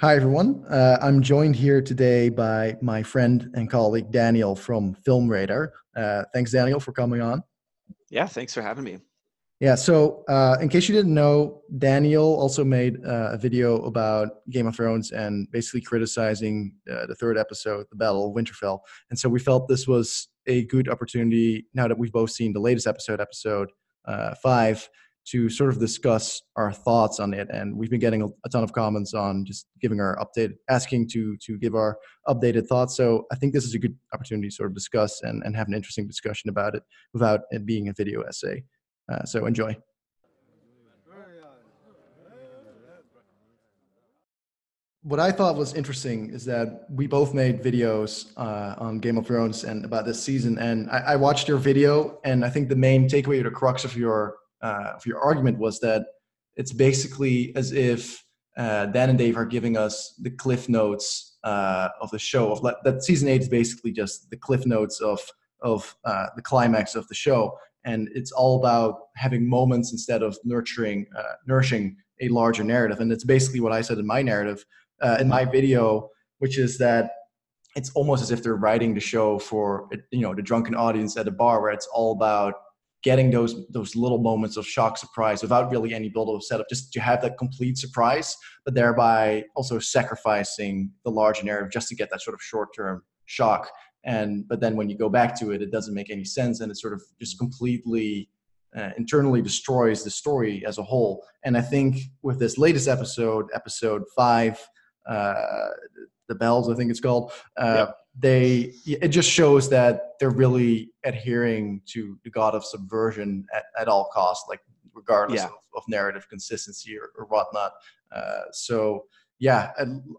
Hi, everyone. Uh, I'm joined here today by my friend and colleague Daniel from Film Radar. Uh, thanks, Daniel, for coming on. Yeah, thanks for having me. Yeah, so uh, in case you didn't know, Daniel also made uh, a video about Game of Thrones and basically criticizing uh, the third episode, The Battle of Winterfell. And so we felt this was a good opportunity now that we've both seen the latest episode, episode uh, five, to sort of discuss our thoughts on it. And we've been getting a, ton of comments on just giving our update, asking to to give our updated thoughts. So I think this is a good opportunity to sort of discuss and, and have an interesting discussion about it without it being a video essay. Uh, so enjoy. What I thought was interesting is that we both made videos uh, on Game of Thrones and about this season, and I, I watched your video, and I think the main takeaway or the crux of your uh, of your argument was that it's basically as if uh, Dan and Dave are giving us the cliff notes uh, of the show. Of that season eight is basically just the cliff notes of of uh, the climax of the show, and it's all about having moments instead of nurturing uh, nourishing a larger narrative. And it's basically what I said in my narrative uh, in my video, which is that it's almost as if they're writing the show for you know the drunken audience at a bar, where it's all about getting those those little moments of shock surprise without really any build-up setup just to have that complete surprise but thereby also sacrificing the larger narrative just to get that sort of short-term shock. And but then when you go back to it it doesn't make any sense and it sort of just completely uh, internally destroys the story as a whole. And i think with this latest episode episode five uh, the bells i think it's called uh, yep they it just shows that they're really adhering to the god of subversion at, at all costs like regardless yeah. of, of, narrative consistency or, or whatnot. Uh, so yeah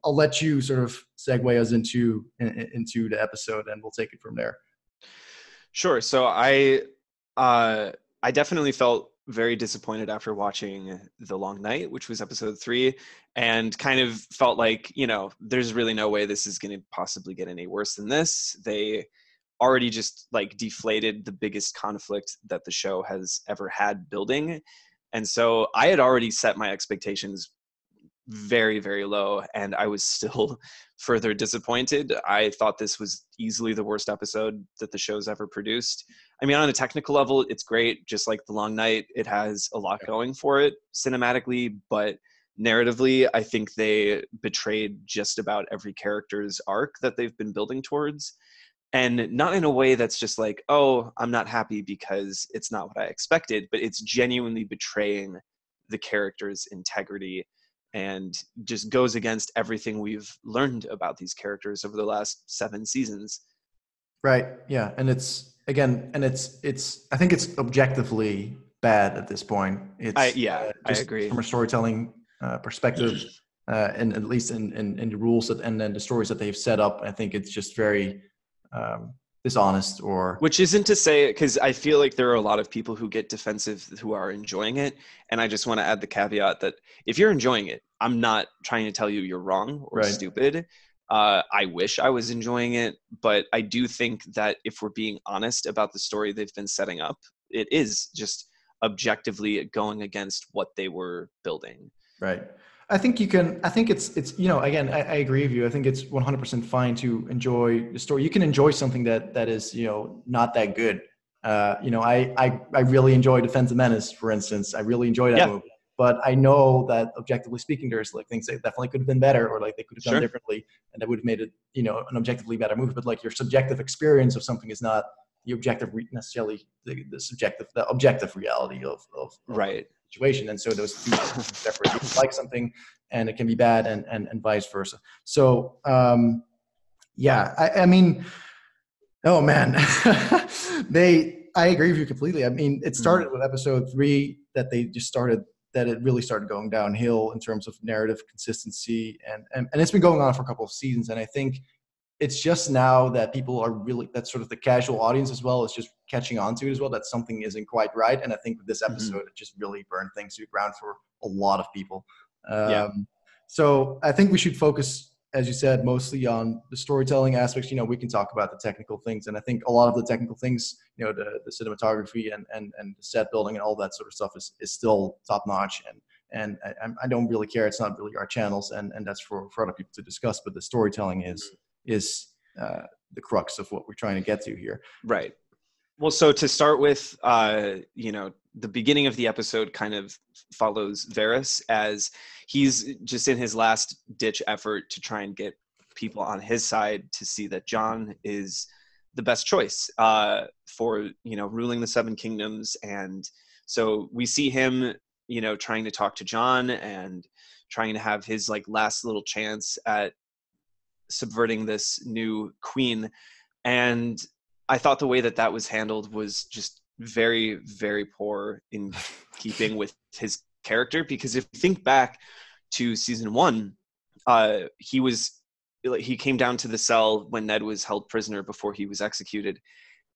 i'll let you sort of segue us into in, into the episode and we'll take it from there. Sure. So i uh i definitely felt very disappointed after watching The Long Night, which was episode three, and kind of felt like, you know, there's really no way this is going to possibly get any worse than this. They already just like deflated the biggest conflict that the show has ever had building. And so I had already set my expectations very, very low, and I was still further disappointed. I thought this was easily the worst episode that the show's ever produced. I mean, on a technical level, it's great. Just like The Long Night, it has a lot going for it cinematically, but narratively, I think they betrayed just about every character's arc that they've been building towards. And not in a way that's just like, oh, I'm not happy because it's not what I expected, but it's genuinely betraying the character's integrity and just goes against everything we've learned about these characters over the last seven seasons. Right. Yeah. And it's again, and it's it's I think it's objectively bad at this point. It's I, yeah, uh, I agree from a storytelling uh, perspective, uh, and at least in, in, in the rules that and then the stories that they've set up. I think it's just very um, dishonest or which isn't to say because i feel like there are a lot of people who get defensive who are enjoying it and i just want to add the caveat that if you're enjoying it i'm not trying to tell you you're wrong or right. stupid uh, I wish I was enjoying it, but I do think that if we're being honest about the story they've been setting up, it is just objectively going against what they were building. Right. I think you can. I think it's it's you know again I, I agree with you. I think it's 100% fine to enjoy the story. You can enjoy something that that is you know not that good. Uh, you know I I I really enjoy the Phantom Menace, for instance. I really enjoy that yeah. movie but I know that objectively speaking, there's like things that definitely could have been better, or like they could have done sure. differently, and that would have made it, you know, an objectively better movie. But like your subjective experience of something is not the objective re- necessarily the, the, subjective, the objective reality of, of, of right situation. And so those two separate. You like something, and it can be bad, and and and vice versa. So um, yeah, I, I mean, oh man, they. I agree with you completely. I mean, it started mm-hmm. with episode three that they just started that it really started going downhill in terms of narrative consistency and, and and it's been going on for a couple of seasons and i think it's just now that people are really that's sort of the casual audience as well is just catching on to it as well that something isn't quite right and i think with this mm-hmm. episode mm-hmm. it just really burned things to the ground for a lot of people um, yeah. so i think we should focus as you said, mostly on the storytelling aspects. You know, we can talk about the technical things, and I think a lot of the technical things, you know, the, the cinematography and, and and the set building and all that sort of stuff is is still top notch, and and I, I don't really care. It's not really our channels, and and that's for for other people to discuss. But the storytelling is mm-hmm. is uh, the crux of what we're trying to get to here. Right. Well, so to start with, uh, you know, the beginning of the episode kind of follows Varys as he's just in his last ditch effort to try and get people on his side to see that Jon is the best choice uh, for you know ruling the Seven Kingdoms, and so we see him, you know, trying to talk to Jon and trying to have his like last little chance at subverting this new queen, and I thought the way that that was handled was just very, very poor in keeping with his character. Because if you think back to season one, uh, he was he came down to the cell when Ned was held prisoner before he was executed,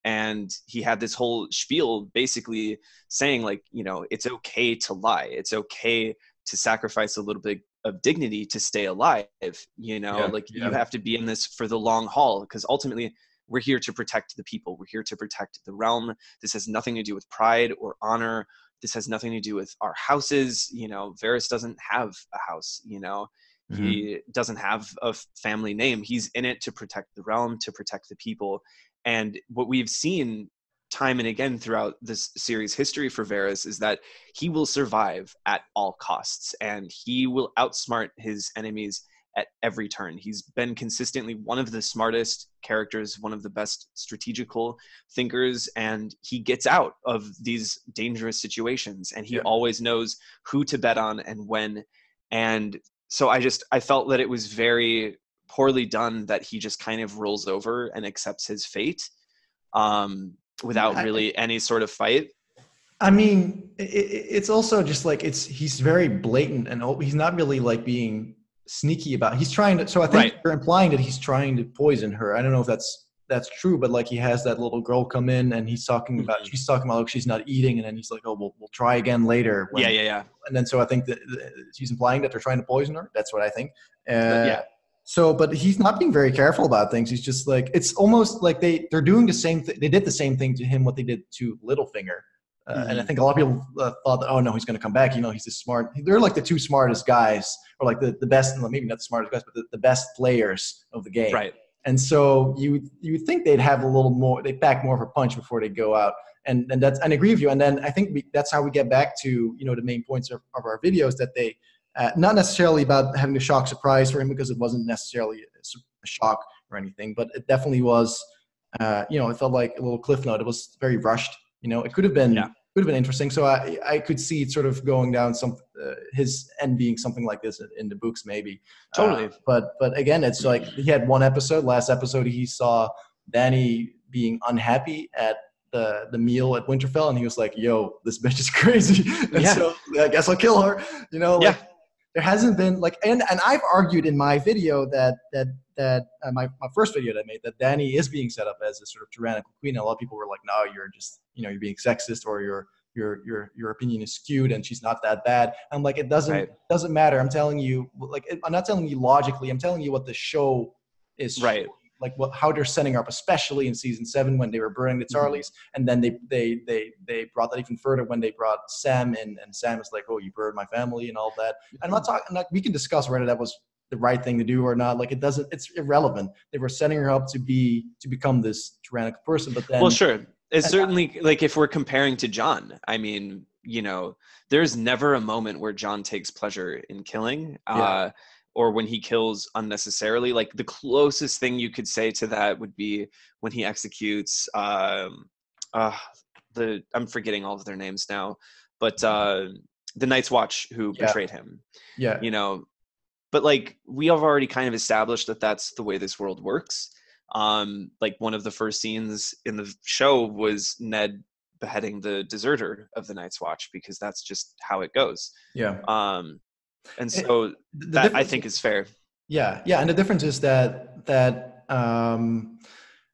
and he had this whole spiel basically saying like you know it's okay to lie, it's okay to sacrifice a little bit of dignity to stay alive. You know, yeah, like yeah. you have to be in this for the long haul because ultimately we're here to protect the people. We're here to protect the realm. This has nothing to do with pride or honor. This has nothing to do with our houses. You know, Varys doesn't have a house. You know, mm-hmm. he doesn't have a family name. He's in it to protect the realm, to protect the people. And what we've seen time and again throughout this series history for Varys is that he will survive at all costs and he will outsmart his enemies at every turn. He's been consistently one of the smartest characters, one of the best strategical thinkers, and he gets out of these dangerous situations and he yeah. always knows who to bet on and when. And so I just I felt that it was very poorly done that he just kind of rolls over and accepts his fate um, without really any sort of fight. I mean, it's also just like it's he's very blatant and he's not really like being sneaky about. He's trying to. So I think right. you're implying that he's trying to poison her. I don't know if that's that's true, but like he has that little girl come in and he's talking mm-hmm. about she's talking about oh she's not eating, and then he's like oh we'll we'll try again later. When, yeah, yeah, yeah. And then so I think that she's implying that they're trying to poison her. That's what I think. Uh, yeah. So, but he's not being very careful about things. He's just like it's almost like they they're doing the same thing. They did the same thing to him what they did to Littlefinger uh, mm-hmm. And I mm-hmm. think a lot of people uh, thought that, oh no, he's going to come back. You know, he's the smart. They're like the two smartest guys, or like the, the best, maybe not the smartest guys, but the, the best players of the game. Right. And so you you would think they'd have a little more, they pack more of a punch before they go out. And and that's and I agree with you. And then I think we, that's how we get back to you know the main points of, of our videos that they uh, not necessarily about having a shock surprise for him because it wasn't necessarily a, shock or anything, but it definitely was. Uh, you know, it felt like a little cliff note. It was very rushed. You know, it could have been yeah would have been interesting. So I I could see it sort of going down some uh, his end being something like this in the books maybe. Totally. Uh, but but again, it's like he had one episode. Last episode, he saw Dany being unhappy at the the meal at Winterfell, and he was like, "Yo, this bitch is crazy." and yeah. so I guess I'll kill her. You know. Like, yeah. There hasn't been like, and and I've argued in my video that that that uh, my, my first video that I made that Dany is being set up as a sort of tyrannical queen. And a lot of people were like, no, you're just, you know, you're being sexist or your, your, your, your opinion is skewed and she's not that bad. I'm like, it doesn't, right. doesn't matter. I'm telling you, like, I'm not telling you logically, I'm telling you what the show is. Right. Like what, how they're setting up, especially in season seven when they were burning the mm-hmm. Mm-hmm. and then they they they they brought that even further when they brought Sam in, and Sam is like, "Oh, you burned my family" and all that. And I'm not talking. Like, we can discuss whether that was the right thing to do or not. Like it doesn't, it's irrelevant. They were setting her up to be, to become this tyrannical person, but then. Well, sure. It's certainly like if we're comparing to Jon, I mean, you know, there's never a moment where Jon takes pleasure in killing. Yeah. Uh, or when he kills unnecessarily like the closest thing you could say to that would be when he executes um uh the i'm forgetting all of their names now but uh the night's watch who yeah. betrayed him yeah you know but like we have already kind of established that that's the way this world works. Um like one of the first scenes in the show was ned beheading the deserter of the night's watch because that's just how it goes. Yeah. Um and so it, that i think is fair. Yeah yeah and the difference is that that um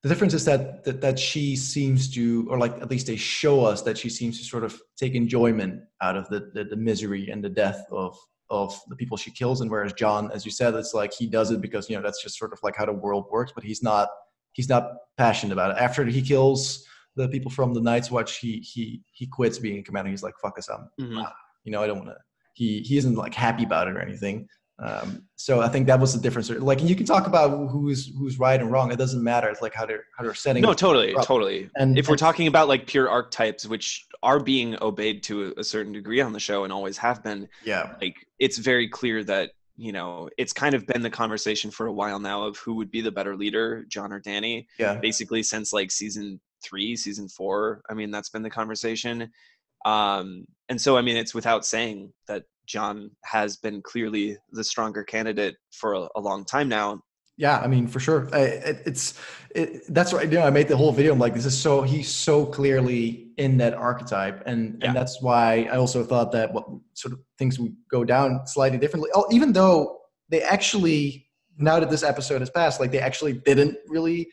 the difference is that, that that she seems to or like at least they show us that she seems to sort of take enjoyment out of the the, the misery and the death of of the people she kills and whereas jon as you said it's like he does it because you know that's just sort of like how the world works but he's not he's not passionate about it after he kills the people from the night's watch he he he quits being a commander he's like fuck us i'm mm-hmm. you know i don't want to he he isn't like happy about it or anything. Um, so I think that was the difference. Like you can talk about who's who's right and wrong. It doesn't matter. It's like how they're how they're setting. No, totally, totally. And if we're talking about like pure archetypes, which are being obeyed to a certain degree on the show and always have been, yeah, like it's very clear that you know it's kind of been the conversation for a while now of who would be the better leader, Jon or Dany. Yeah, basically since like season three, season four. I mean, that's been the conversation. Um, and so, I mean, it's without saying that Jon has been clearly the stronger candidate for a, a long time now. Yeah, I mean, for sure. I, it, it's it, that's what I do. I made the whole video. I'm like, this is so he's so clearly in that archetype, and yeah. and that's why I also thought that what sort of things would go down slightly differently. Oh, even though they actually now that this episode has passed, like they actually didn't really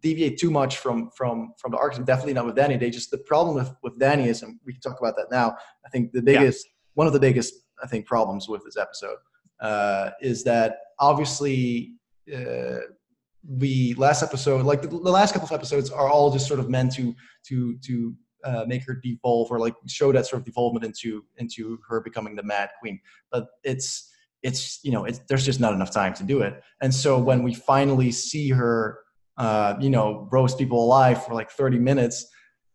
deviate too much from from from the archetype. Definitely not with Dany. They just the problem with with Dany is, and we can talk about that now. I think the biggest yeah. one of the biggest I think problems with this episode uh, is that obviously uh, the last episode, like the, the, last couple of episodes, are all just sort of meant to to to uh, make her devolve or like show that sort of devolvement into into her becoming the Mad Queen. But it's it's you know it's, there's just not enough time to do it. And so when we finally see her, uh, you know, roast people alive for like 30 minutes,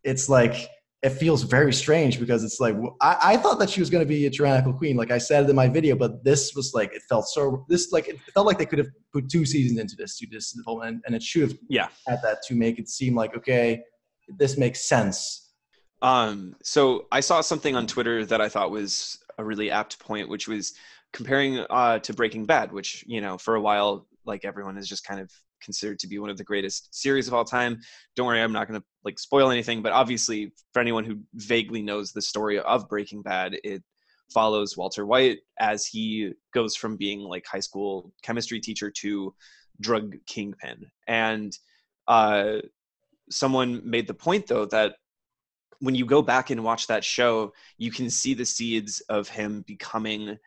it's like it feels very strange because it's like I, I thought that she was going to be a tyrannical queen, like I said in my video, but this was like it felt so this like it felt like they could have put two seasons into this to this development, and it should have yeah had that to make it seem like okay, this makes sense. Um, so I saw something on Twitter that I thought was a really apt point, which was comparing uh, to Breaking Bad, which you know for a while like everyone has just kind of considered to be one of the greatest series of all time. Don't worry, I'm not going to like spoil anything, but obviously for anyone who vaguely knows the story of Breaking Bad, it follows Walter White as he goes from being like high school chemistry teacher to drug kingpin. And uh, someone made the point though that when you go back and watch that show, you can see the seeds of him becoming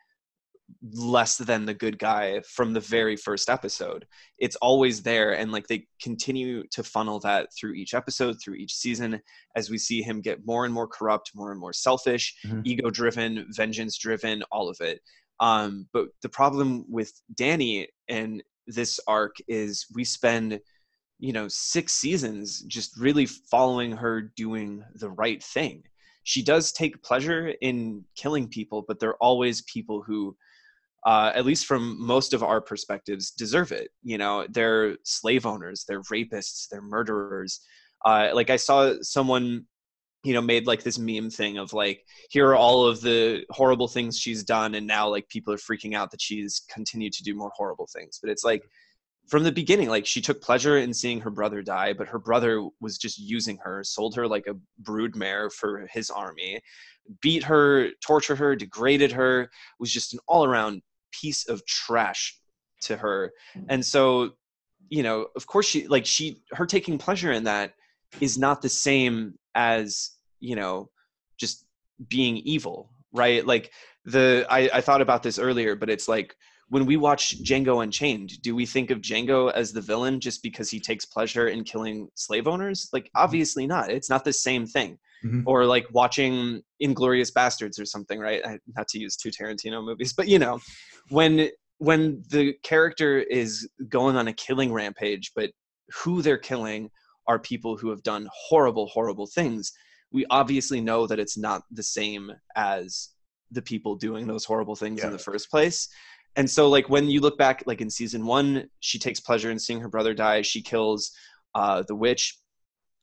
less than the good guy from the very first episode. It's always there. And like they continue to funnel that through each episode, through each season, as we see him get more and more corrupt, more and more selfish, mm-hmm. ego driven, vengeance driven, all of it. Um, but the problem with Dany and this arc is we spend, you know, six seasons just really following her doing the right thing. She does take pleasure in killing people, but they're always people who uh, at least from most of our perspectives, deserve it. You know, they're slave owners, they're rapists, they're murderers. Uh, like I saw someone, you know, made like this meme thing of like, here are all of the horrible things she's done, and now like people are freaking out that she's continued to do more horrible things. But it's like from the beginning, like she took pleasure in seeing her brother die, but her brother was just using her, sold her like a brood mare for his army, beat her, tortured her, degraded her, was just an all around piece of trash to her. Mm. And so you know of course she like she her taking pleasure in that is not the same as you know just being evil right? Like the I, I thought about this earlier but it's like when we watch Django Unchained, do we think of Django as the villain just because he takes pleasure in killing slave owners? Like, obviously not. It's not the same thing. Mm-hmm. Or like watching Inglourious Basterds or something, right? Not to use two Tarantino movies, but you know, when when the character is going on a killing rampage, but who they're killing are people who have done horrible, horrible things. We obviously know that it's not the same as the people doing those horrible things yeah. in the first place and so like when you look back like in season one she takes pleasure in seeing her brother die. She kills uh the witch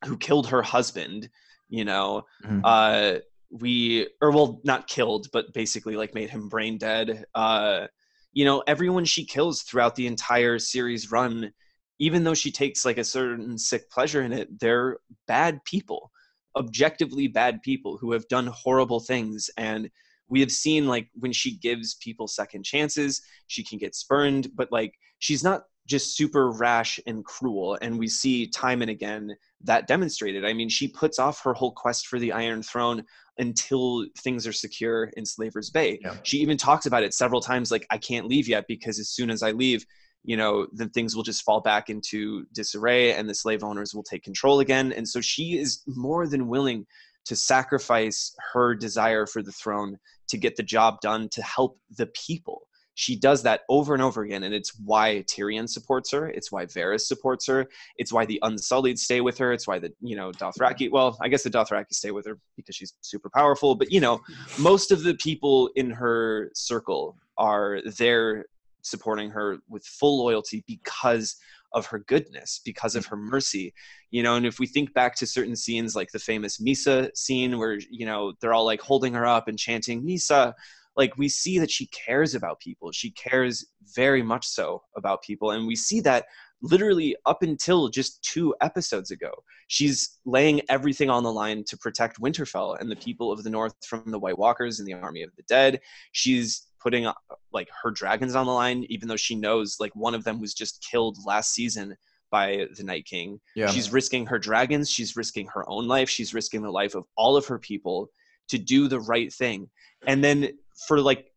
who killed her husband you know? Mm-hmm. uh we or well not killed but basically like made him brain dead. Uh you know everyone she kills throughout the entire series run even though she takes like a certain sick pleasure in it they're bad people objectively bad people who have done horrible things. And we have seen like when she gives people second chances she can get spurned but like she's not just super rash and cruel and we see time and again that demonstrated. I mean she puts off her whole quest for the iron throne until things are secure in slavers bay. Yeah. she even talks about it several times like i can't leave yet because as soon as i leave you know then things will just fall back into disarray and the slave owners will take control again. And so she is more than willing to sacrifice her desire for the throne to get the job done to help the people. She does that over and over again and it's why tyrion supports her it's why Varys supports her it's why the unsullied stay with her it's why the you know dothraki well i guess the dothraki stay with her because she's super powerful but you know most of the people in her circle are there supporting her with full loyalty because of her goodness because of mm. her mercy you know and if we think back to certain scenes like the famous Mhysa scene where you know they're all like holding her up and chanting Mhysa like we see that she cares about people. She cares very much so about people. And we see that literally up until just two episodes ago. She's laying everything on the line to protect winterfell and the people of the north from the white walkers and the army of the dead. She's putting uh, like her dragons on the line even though she knows like one of them was just killed last season by the night king. Yeah. she's risking her dragons she's risking her own life she's risking the life of all of her people to do the right thing. And then for like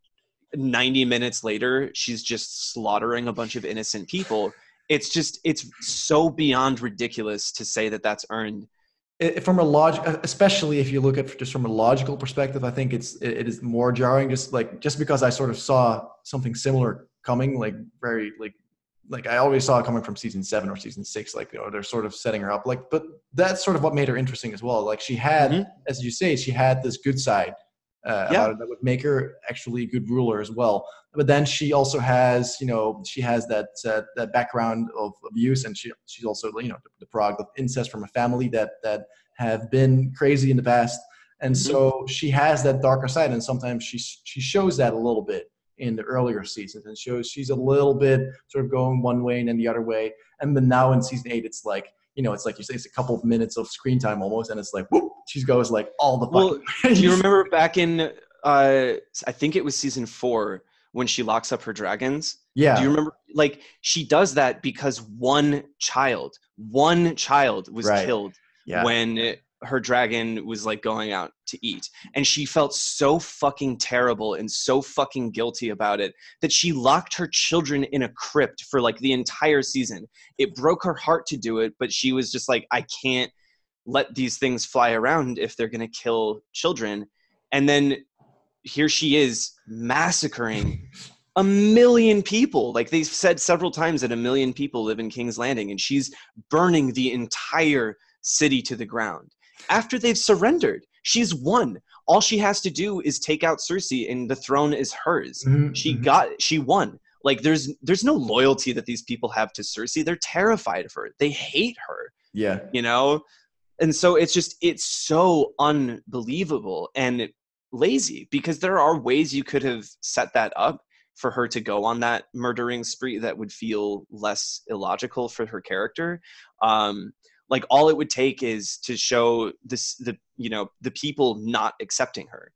90 minutes later she's just slaughtering a bunch of innocent people. It's just it's so beyond ridiculous to say that that's earned it, from a logic especially if you look at just from a logical perspective i think it's it, it is more jarring just like just because i sort of saw something similar coming like very like like I always saw it coming from season seven or season six, like you know, they're sort of setting her up. Like, but that's sort of what made her interesting as well. Like she had, mm-hmm. as you say, she had this good side uh, yeah. that would make her actually a good ruler as well. But then she also has, you know, she has that uh, that background of abuse, and she she's also, you know, the, the product of incest from a family that that have been crazy in the past, and mm-hmm. so she has that darker side, and sometimes she she shows that a little bit in the earlier seasons and shows she's a little bit sort of going one way and then the other way. And then now in season eight, it's like, you know, it's like you say, it's a couple of minutes of screen time almost, and it's like, whoop, she goes like all the. Well, do you remember back in, uh, I think it was season four when she locks up her dragons? Yeah. Do you remember? Like she does that because one child, one child was right. killed yeah. when her dragon was like going out to eat and she felt so fucking terrible and so fucking guilty about it that she locked her children in a crypt for like the entire season it broke her heart to do it but she was just like i can't let these things fly around if they're going to kill children and then here she is massacring a million people like they've said several times that a million people live in king's landing and she's burning the entire city to the ground after they've surrendered. She's won. All she has to do is take out Cersei and the throne is hers. Mm-hmm. She mm-hmm. got she won. Like there's there's no loyalty that these people have to Cersei. They're terrified of her. They hate her. Yeah. You know? And so it's just it's so unbelievable and lazy because there are ways you could have set that up for her to go on that murdering spree that would feel less illogical for her character. Um, like all it would take is to show this the you know the people not accepting her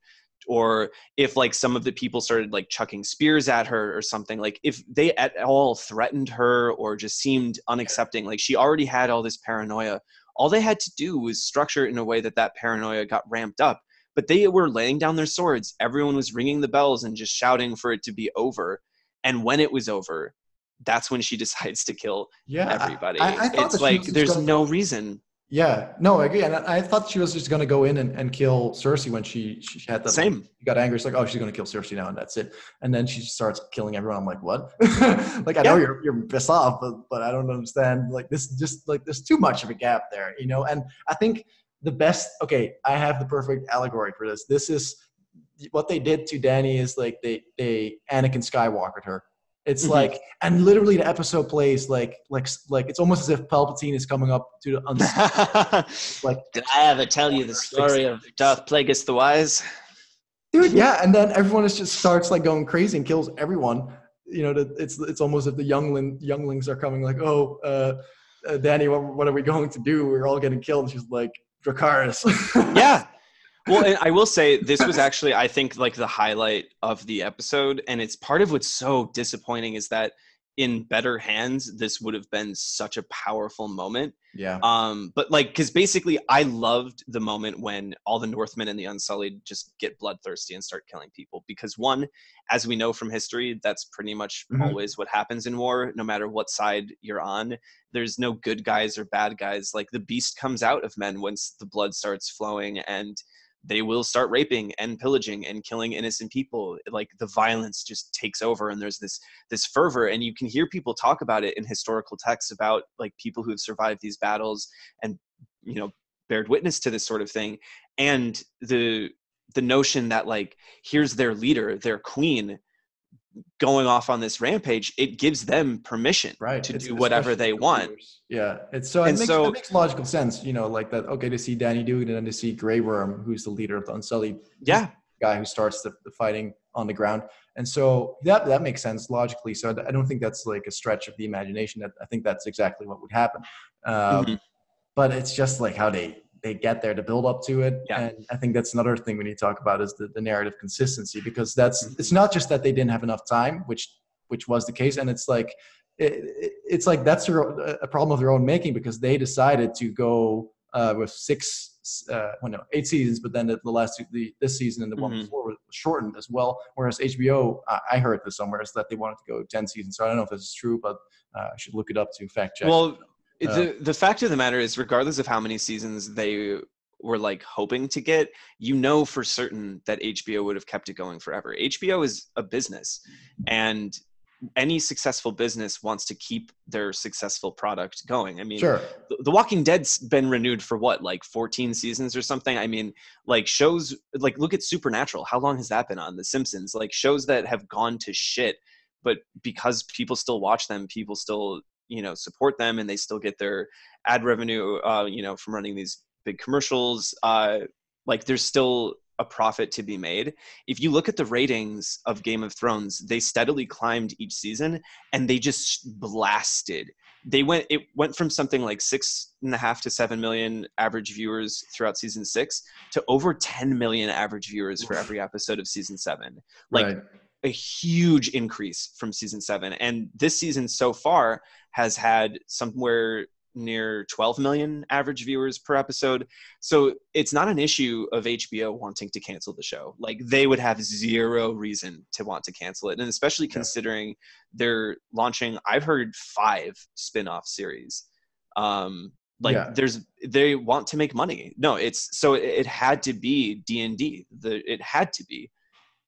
or if like some of the people started like chucking spears at her or something like if they at all threatened her or just seemed unaccepting like she already had all this paranoia all they had to do was structure it in a way that that paranoia got ramped up but they were laying down their swords everyone was ringing the bells and just shouting for it to be over and when it was over that's when she decides to kill yeah, everybody. I, I it's like there's gonna, no reason. Yeah, no, I agree. And I, thought she was just going to go in and, and kill Cersei when she she had the same. She got angry. It's like, oh, she's going to kill Cersei now, and that's it. And then she starts killing everyone. I'm like, what? like, I yeah. know you're you're pissed off, but but I don't understand. Like this, just like there's too much of a gap there, you know. And I think the best. Okay, I have the perfect allegory for this. This is what they did to dany is like they they Anakin Skywalkered her it's mm-hmm. like, and literally the episode plays like, like, like it's almost as if Palpatine is coming up to the. like, did I ever tell you the story of Darth Plagueis the Wise? Dude, yeah, and then everyone is just starts like going crazy and kills everyone. You know, it's it's almost if the youngling younglings are coming like, oh, uh, uh, Dany, what, what are we going to do? We're all getting killed. And she's like, Dracarys. yeah, well, I will say this was actually, I think, like the highlight of the episode, and it's part of what's so disappointing is that in better hands, this would have been such a powerful moment. Yeah. Um, but like, because basically, I loved the moment when all the Northmen and the Unsullied just get bloodthirsty and start killing people. Because one, as we know from history, that's pretty much Mhm. always what happens in war, no matter what side you're on. There's no good guys or bad guys. Like the beast comes out of men once the blood starts flowing, and they will start raping and pillaging and killing innocent people. Like the violence just takes over, and there's this this fervor and you can hear people talk about it in historical texts about like people who have survived these battles and you know bared witness to this sort of thing and the the notion that like here's their leader their queen going off on this rampage it gives them permission right to It's do whatever they want. yeah it's so it And makes, so- it makes logical sense you know like that okay to see danny dugan and then to see grey worm who's the leader of the unsullied yeah. guy who starts the, the fighting on the ground. And so that that makes sense logically so i don't think that's like a stretch of the imagination that i think that's exactly what would happen. Um, Mhm. but it's just like how they they get there to build up to it Yeah. and i think that's another thing we need to talk about is the, the narrative consistency because that's Mhm. it's not just that they didn't have enough time which which was the case and it's like it, it- it's like that's their, a problem of their own making because they decided to go uh, with six uh, well, no, eight seasons, but then the, the last two, the this season and the one Mhm. before was shortened as well. Whereas HBO, I, I heard this somewhere is that they wanted to go ten seasons. So I don't know if this is true, but uh, I should look it up to fact check. Well, Uh, the the fact of the matter is, regardless of how many seasons they were like hoping to get, you know for certain that HBO would have kept it going forever. HBO is a business, and any successful business wants to keep their successful product going. I mean, sure, the, the Walking Dead's been renewed for what, like 14 seasons or something? I mean, like shows like look at Supernatural. How long has that been on? The Simpsons, like shows that have gone to shit, but because people still watch them, people still, you know, support them and they still get their ad revenue uh, you know, from running these big commercials. Uh like there's still a profit to be made. If you look at the ratings of Game of Thrones, they steadily climbed each season and they just blasted they went it went from something like six and a half to seven million average viewers throughout season six to over 10 million average viewers for every episode of season seven like right. A huge increase from season seven. And this season so far has had somewhere near 12 million average viewers per episode. So it's not an issue of hbo wanting to cancel the show. Like they would have zero reason to want to cancel it. And especially Yeah. considering they're launching i've heard five spin-off series. Um like Yeah. there's they want to make money. No it's so it, it had to be d&d the it had to be.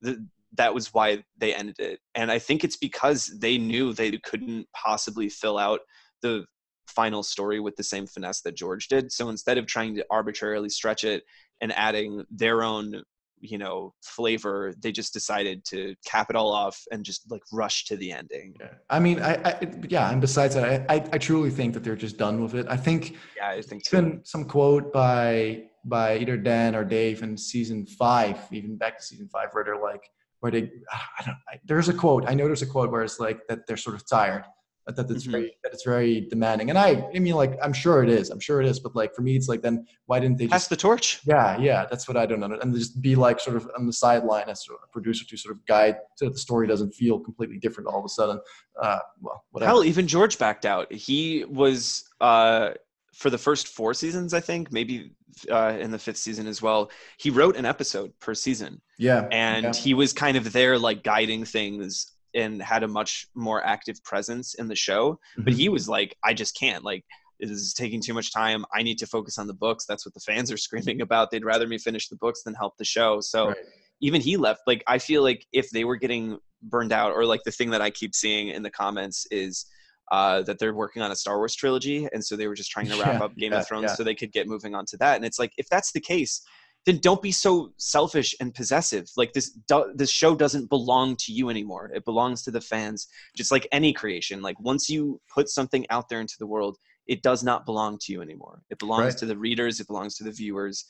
The, that was why they ended it and i think it's because they knew they couldn't possibly fill out the final story with the same finesse that george did so instead of trying to arbitrarily stretch it and adding their own you know flavor they just decided to cap it all off and just like rush to the ending Yeah. I mean, I, I yeah, and besides that, I, I, truly think that they're just done with it. I think yeah i think so even some quote by by either Dan or Dave in season five, even back to season five, where they're like, where they, I don't, I, there's a quote. I know there's a quote where it's like that they're sort of tired, that, that it's Mhm. very that it's very demanding. And I, I mean, like I'm sure it is. I'm sure it is. But like for me, it's like then why didn't they pass just? the torch Yeah, yeah, that's what I don't know. And just be like sort of on the sideline as a producer to sort of guide so that the story doesn't feel completely different all of a sudden. Uh, well, whatever. Hell, even George backed out. He was uh, for the first four seasons, I think, maybe uh, in the fifth season as well. He wrote an episode per season, yeah, and yeah. he was kind of there, like guiding things, and had a much more active presence in the show. But Mhm. he was like, "I just can't. Like, this is taking too much time. I need to focus on the books. That's what the fans are screaming about. They'd rather me finish the books than help the show." So Right. even he left like i feel like if they were getting burned out or like the thing that i keep seeing in the comments is uh, that they're working on a star wars trilogy and so they were just trying to wrap Yeah, up game yeah, of thrones yeah. so they could get moving on to that and it's like if that's the case then don't be so selfish and possessive. Like this do- this show doesn't belong to you anymore. It belongs to the fans just like any creation. Like once you put something out there into the world it does not belong to you anymore. It belongs Right. to the readers. It belongs to the viewers.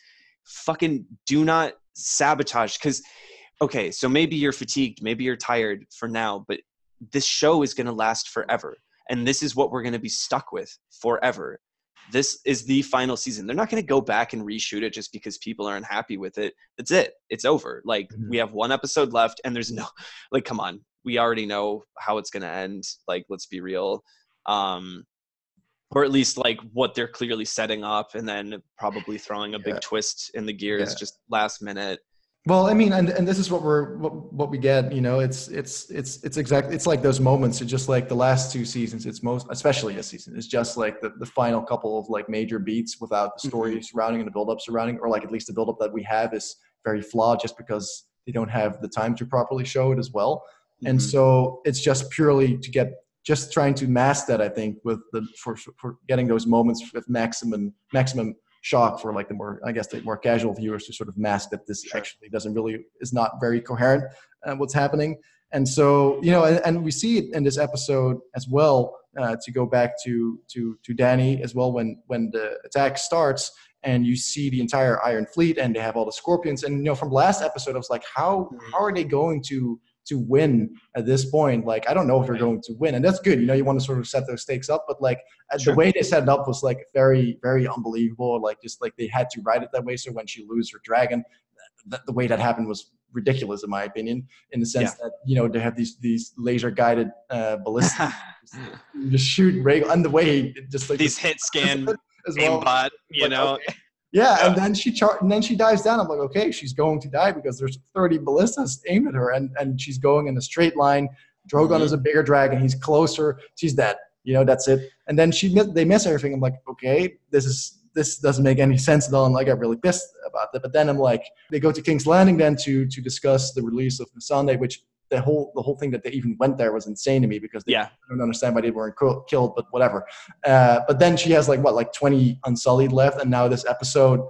Fucking do not sabotage because okay so maybe you're fatigued maybe you're tired for now but this show is going to last forever and this is what we're going to be stuck with forever this is the final season they're not going to go back and reshoot it just because people are unhappy with it that's it it's over like Mhm. we have one episode left and there's no like come on we already know how it's going to end. Like, let's be real. Um, or at least like what they're clearly setting up and then probably throwing a big Yeah. twist in the gears Yeah. just last minute. Well, I mean, and, and this is what we're what, what we get. You know, it's it's it's it's exactly it's like those moments. It's just like the last two seasons. It's most especially this season. It's just like the, the final couple of like major beats without the story surrounding and the build up surrounding, or like at least the build up that we have is very flawed, just because they don't have the time to properly show it as well. And Mhm. so it's just purely to get just trying to mask that. I think with the for for getting those moments with maximum maximum shock for like the more I guess the more casual viewers to sort of mask that this Sure. actually doesn't really is not very coherent uh, what's happening. And so you know, and, and we see it in this episode as well. Uh, to go back to to to Dany as well when when the attack starts and you see the entire Iron Fleet and they have all the Scorpions and you know from last episode I was like how Mhm. how are they going to to win at this point like I don't know if they're going to win and that's good you know you want to sort of set those stakes up but like uh, Sure. the way they set it up was like very very unbelievable like just like they had to write it that way so when she loses her dragon th- the way that happened was ridiculous in my opinion in the sense that you know they have these these laser guided uh ballistic you just shoot ray and the way just like These hit scan as well aimbot, you Like, know. okay. Yeah, Yeah. and then she char- and then she dives down. I'm like, okay, she's going to die because there's 30 ballistas aimed at her, and and she's going in a straight line. Drogon Mhm. is a bigger dragon. He's closer. She's dead. You know, that's it. And then she they miss everything. I'm like, okay, this is this doesn't make any sense at all. And I got really pissed about that. But then I'm like, they go to King's Landing then to to discuss the release of Missandei, which the whole the whole thing that they even went there was insane to me because they Yeah. I don't understand why they weren't killed, but whatever. Uh, but then she has like what, like 20 unsullied left, and now this episode,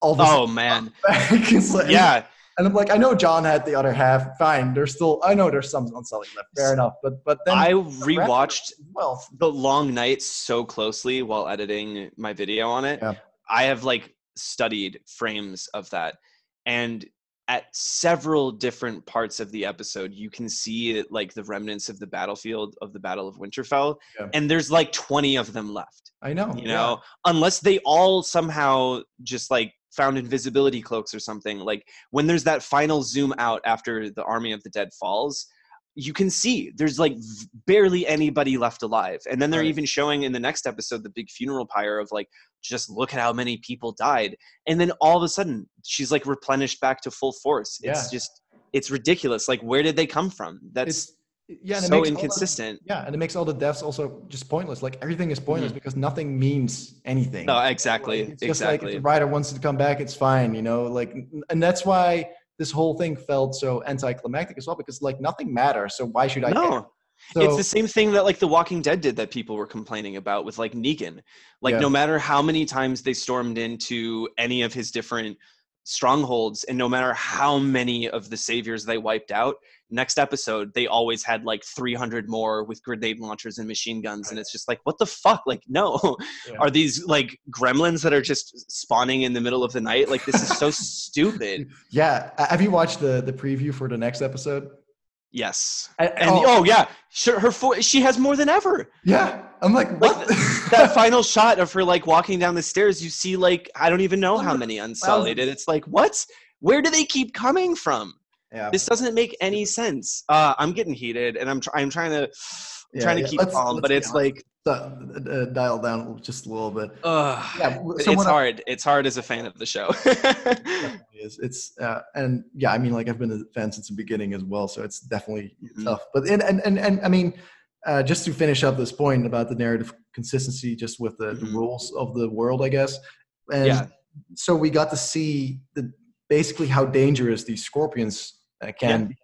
all a Oh man. like- Yeah. And I'm like, I know Jon had the other half. Fine, there's still, I know there's some unsullied left. Fair enough, but but then I the rest of it rewatched well. the long night so closely while editing my video on it. Yeah. I have like studied frames of that. And at several different parts of the episode, you can see like the remnants of the battlefield of the Battle of Winterfell. Yeah. And there's like 20 of them left. I know. You yeah. know, unless they all somehow just like found invisibility cloaks or something. Like when there's that final zoom out after the army of the dead falls, you can see there's like barely anybody left alive. And then they're Right. even showing in the next episode the big funeral pyre of like, just look at how many people died. And then all of a sudden, she's like replenished back to full force. It's Yeah. just, it's ridiculous. Like, where did they come from? That's It's yeah, and it so makes all the- inconsistent. yeah, and it makes all the deaths also just pointless. Like everything is pointless because nothing means anything. Mm-hmm. No, exactly. Like, it's just like exactly. if the writer wants to come back, it's fine, you know. Like, and that's why this whole thing felt so anticlimactic as well, because like nothing matters. So why should I? care? no. So, it's the same thing that like The Walking Dead did that people were complaining about with like Negan. Like Yeah. no matter how many times they stormed into any of his different strongholds and no matter how many of the saviors they wiped out, next episode they always had like 300 more with grenade launchers and machine guns and it's just like what the fuck? Like no. Yeah. Are these like gremlins that are just spawning in the middle of the night? Like this is so stupid. yeah, have you watched the the preview for the next episode? Yes. I- And oh, oh, yeah, sure her fo- she has more than ever. yeah, I'm like, Like, what? that final shot of her like walking down the stairs, you see like I don't even know oh how many unsullied, and it's like what? Where do they keep coming from? Yeah, This doesn't make any sense. Uh, I'm getting heated, and I'm try- I'm trying to I'm Yeah, trying to yeah. keep Let's- calm, let's but it's like uh, uh, dial down just a little bit. ugh, Yeah, so it's what I- hard. It's hard as a fan of the show. definitely is. It's uh, and yeah, I mean, like I've been a fan since the beginning as well, so it's definitely Mhm. tough. But and and and, and I mean, uh, just to finish up this point about the narrative consistency, just with the, the Mhm. rules of the world, I guess. And Yeah. so we got to see the basically how dangerous these scorpions uh, can Yeah. be.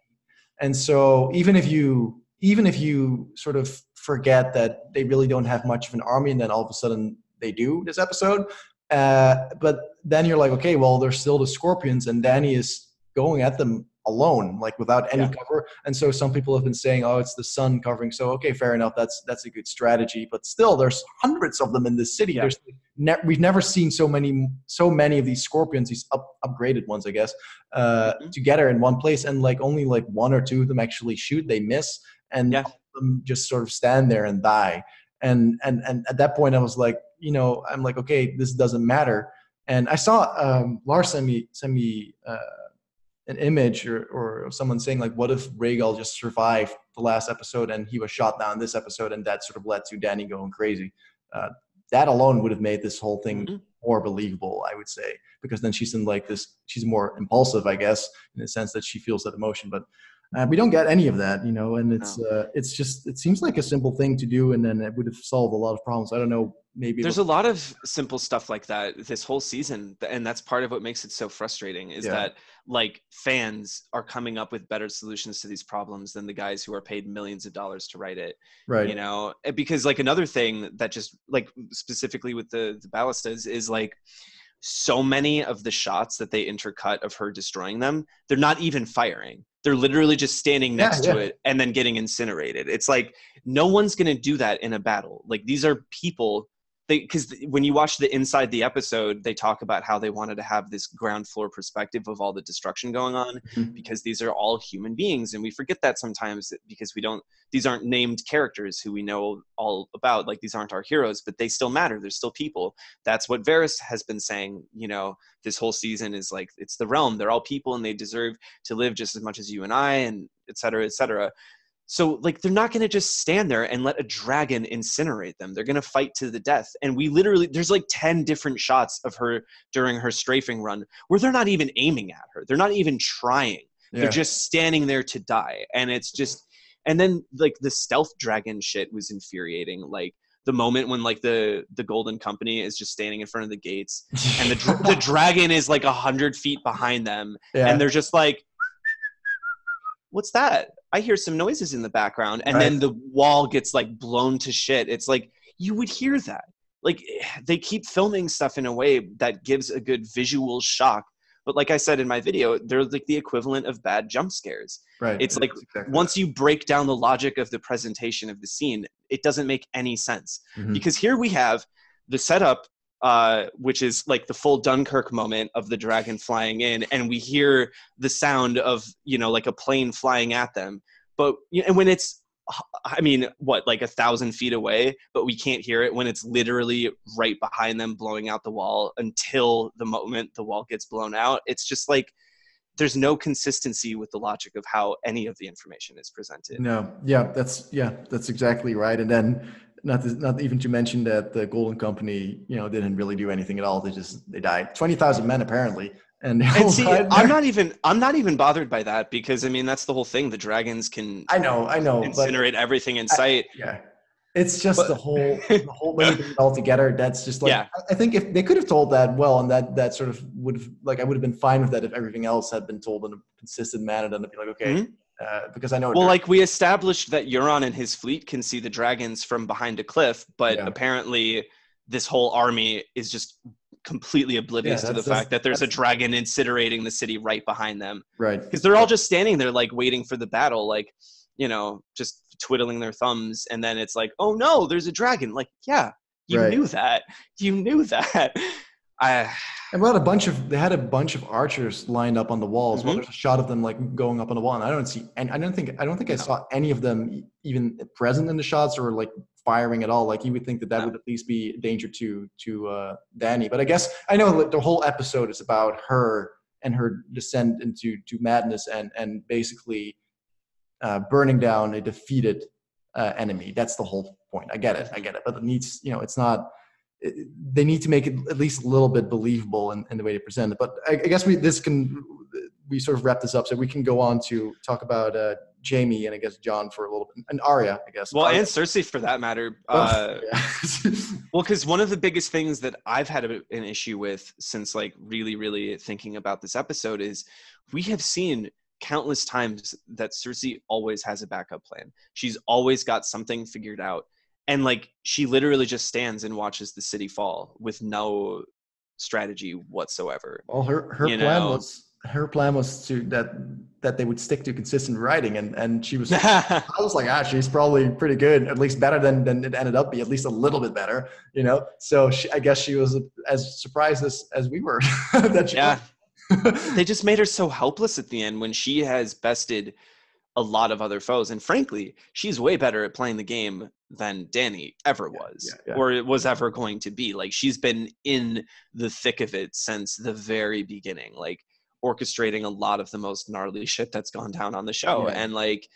And so even if you even if you sort of forget that they really don't have much of an army, and then all of a sudden they do this episode, uh, but then you're like, okay, well, they're still the scorpions, and Dany is going at them alone, like without any Yeah. cover. And so some people have been saying, oh, it's the sun covering. So okay, fair enough. That's that's a good strategy. But still, there's hundreds of them in this city. Yeah. There's ne- we've never seen so many so many of these scorpions, these up, upgraded ones, I guess, uh, Mhm. together in one place, and like only like one or two of them actually shoot. They miss, and Yeah. them just sort of stand there and die. And and and at that point, I was like, you know, I'm like, okay, this doesn't matter. And I saw um, Lars send me send me uh, an image or, or someone saying like, what if Rhaegal just survived the last episode and he was shot down this episode, and that sort of led to Dany going crazy. Uh, that alone would have made this whole thing mm-hmm. more believable, I would say, because then she's in like this, she's more impulsive, I guess, in the sense that she feels that emotion. But uh, we don't get any of that, you know, and it's uh, it's just it seems like a simple thing to do, and then it would have solved a lot of problems. I don't know, maybe there's a lot of simple stuff like that this whole season, and that's part of what makes it so frustrating. Is yeah. that like fans are coming up with better solutions to these problems than the guys who are paid millions of dollars to write it, right? You know, because like another thing that just like specifically with the the ballistas is like so many of the shots that they intercut of her destroying them, they're not even firing. They're literally just standing next yeah, to it and then getting incinerated. It's like no one's going to do that in a battle. Like these are people because when you watch the inside the episode they talk about how they wanted to have this ground floor perspective of all the destruction going on mm-hmm. because these are all human beings and we forget that sometimes because we don't these aren't named characters who we know all about like these aren't our heroes but they still matter they're still people that's what Varys has been saying you know this whole season is like it's the realm they're all people and they deserve to live just as much as you and I and et cetera et cetera so like they're not going to just stand there and let a dragon incinerate them. They're going to fight to the death. And we literally there's like 10 different shots of her during her strafing run where they're not even aiming at her. They're not even trying. Yeah. They're just standing there to die. And it's just and then like the stealth dragon shit was infuriating. Like the moment when like the the golden company is just standing in front of the gates and the the dragon is like a hundred feet behind them yeah. and they're just like what's that I hear some noises in the background, and right. then the wall gets like blown to shit. It's like you would hear that. Like they keep filming stuff in a way that gives a good visual shock. But like I said in my video, they're like the equivalent of bad jump scares. Right. It's like exactly once you break down the logic of the presentation of the scene, it doesn't make any sense. Mm-hmm. Because here we have the setup uh, which is like the full Dunkirk moment of the dragon flying in, and we hear the sound of you know like a plane flying at them. But and when it's, I mean, what like a thousand feet away, but we can't hear it when it's literally right behind them, blowing out the wall until the moment the wall gets blown out. It's just like there's no consistency with the logic of how any of the information is presented. No, yeah, that's yeah, that's exactly right. And then not to, not even to mention that the Golden Company, you know, didn't really do anything at all. They just they died. Twenty thousand men apparently. And, and see, I'm not even I'm not even bothered by that because I mean that's the whole thing. The dragons can I know I know incinerate everything in sight. I, yeah, it's just but, the whole the whole thing all together. That's just like yeah. I think if they could have told that well, and that that sort of would have like I would have been fine with that if everything else had been told in a consistent manner. Then I'd be like, okay, mm-hmm. Uh, because I know. Well, like we established that Euron and his fleet can see the dragons from behind a cliff, but yeah. apparently this whole army is just completely oblivious yeah, to the fact that there's a dragon incinerating the city right behind them. Right. Because they're all just standing there, like waiting for the battle, like you know, just twiddling their thumbs, and then it's like, oh no, there's a dragon. Like, yeah, you right. knew that. You knew that. I and we had a bunch of they had a bunch of archers lined up on the walls. Mm-hmm. Well, there's a shot of them like going up on the wall, and I don't see and I don't think I don't think I saw any of them even present in the shots or like firing at all. Like you would think that that no. would at least be a danger to to uh, Dany. But I guess I know the whole episode is about her and her descent into to madness and and basically uh, burning down a defeated uh, enemy. That's the whole point. I get it. I get it. But it needs you know it's not they need to make it at least a little bit believable in, in the way they present it. But I, I, guess we this can we sort of wrap this up so we can go on to talk about uh, Jaime and I guess Jon for a little bit and Arya, I guess. Well, Arya. and Cersei for that matter. Oh, uh, well, because one of the biggest things that I've had a, an issue with since like really, really thinking about this episode is we have seen countless times that Cersei always has a backup plan. She's always got something figured out and like she literally just stands and watches the city fall with no strategy whatsoever. Well, her her plan know? was her plan was to that that they would stick to consistent writing, and and she was I was like, ah, she's probably pretty good, at least better than than it ended up be, at least a little bit better, you know. So she, I guess she was as surprised as as we were that she. Yeah. they just made her so helpless at the end when she has bested a lot of other foes. And frankly, she's way better at playing the game than Dany ever was yeah, yeah, yeah. or it was ever going to be. Like she's been in the thick of it since the very beginning. Like orchestrating a lot of the most gnarly shit that's gone down on the show and like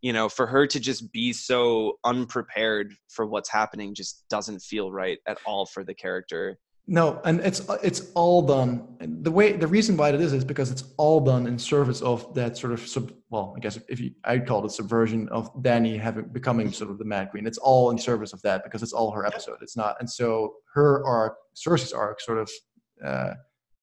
you know for her to just be so unprepared for what's happening just doesn't feel right at all for the character No, and it's it's all done. The way the reason why it is is because it's all done in service of that sort of sub. Well, I guess if you I'd call it subversion of Dany having becoming sort of the Mad Queen. It's all in service of that because it's all her episode. It's not, and so her arc, Cersei's arc, sort of uh,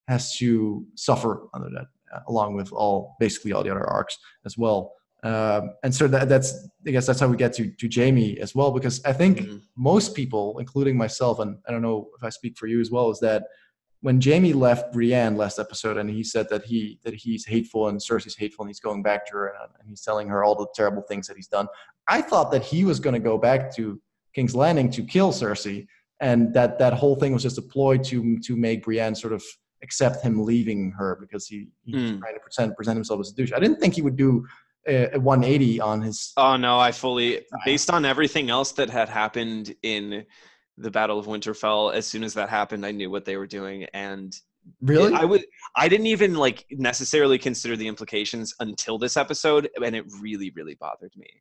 has to suffer under that, uh, along with all basically all the other arcs as well. Um, and so that, that's I guess that's how we get to to Jaime as well because I think Mhm. most people, including myself, and I don't know if I speak for you as well, is that when Jaime left Brienne last episode and he said that he that he's hateful and Cersei's hateful and he's going back to her and, and he's telling her all the terrible things that he's done, I thought that he was going to go back to King's Landing to kill Cersei, and that that whole thing was just a ploy to to make Brienne sort of accept him leaving her because he he's Mm. trying to present present himself as a douche. I didn't think he would do Uh, a, a 180 on his Oh no, I fully based on everything else that had happened in the Battle of Winterfell, as soon as that happened, I knew what they were doing and really. I would I didn't even like necessarily consider the implications until this episode and it really really bothered me. I,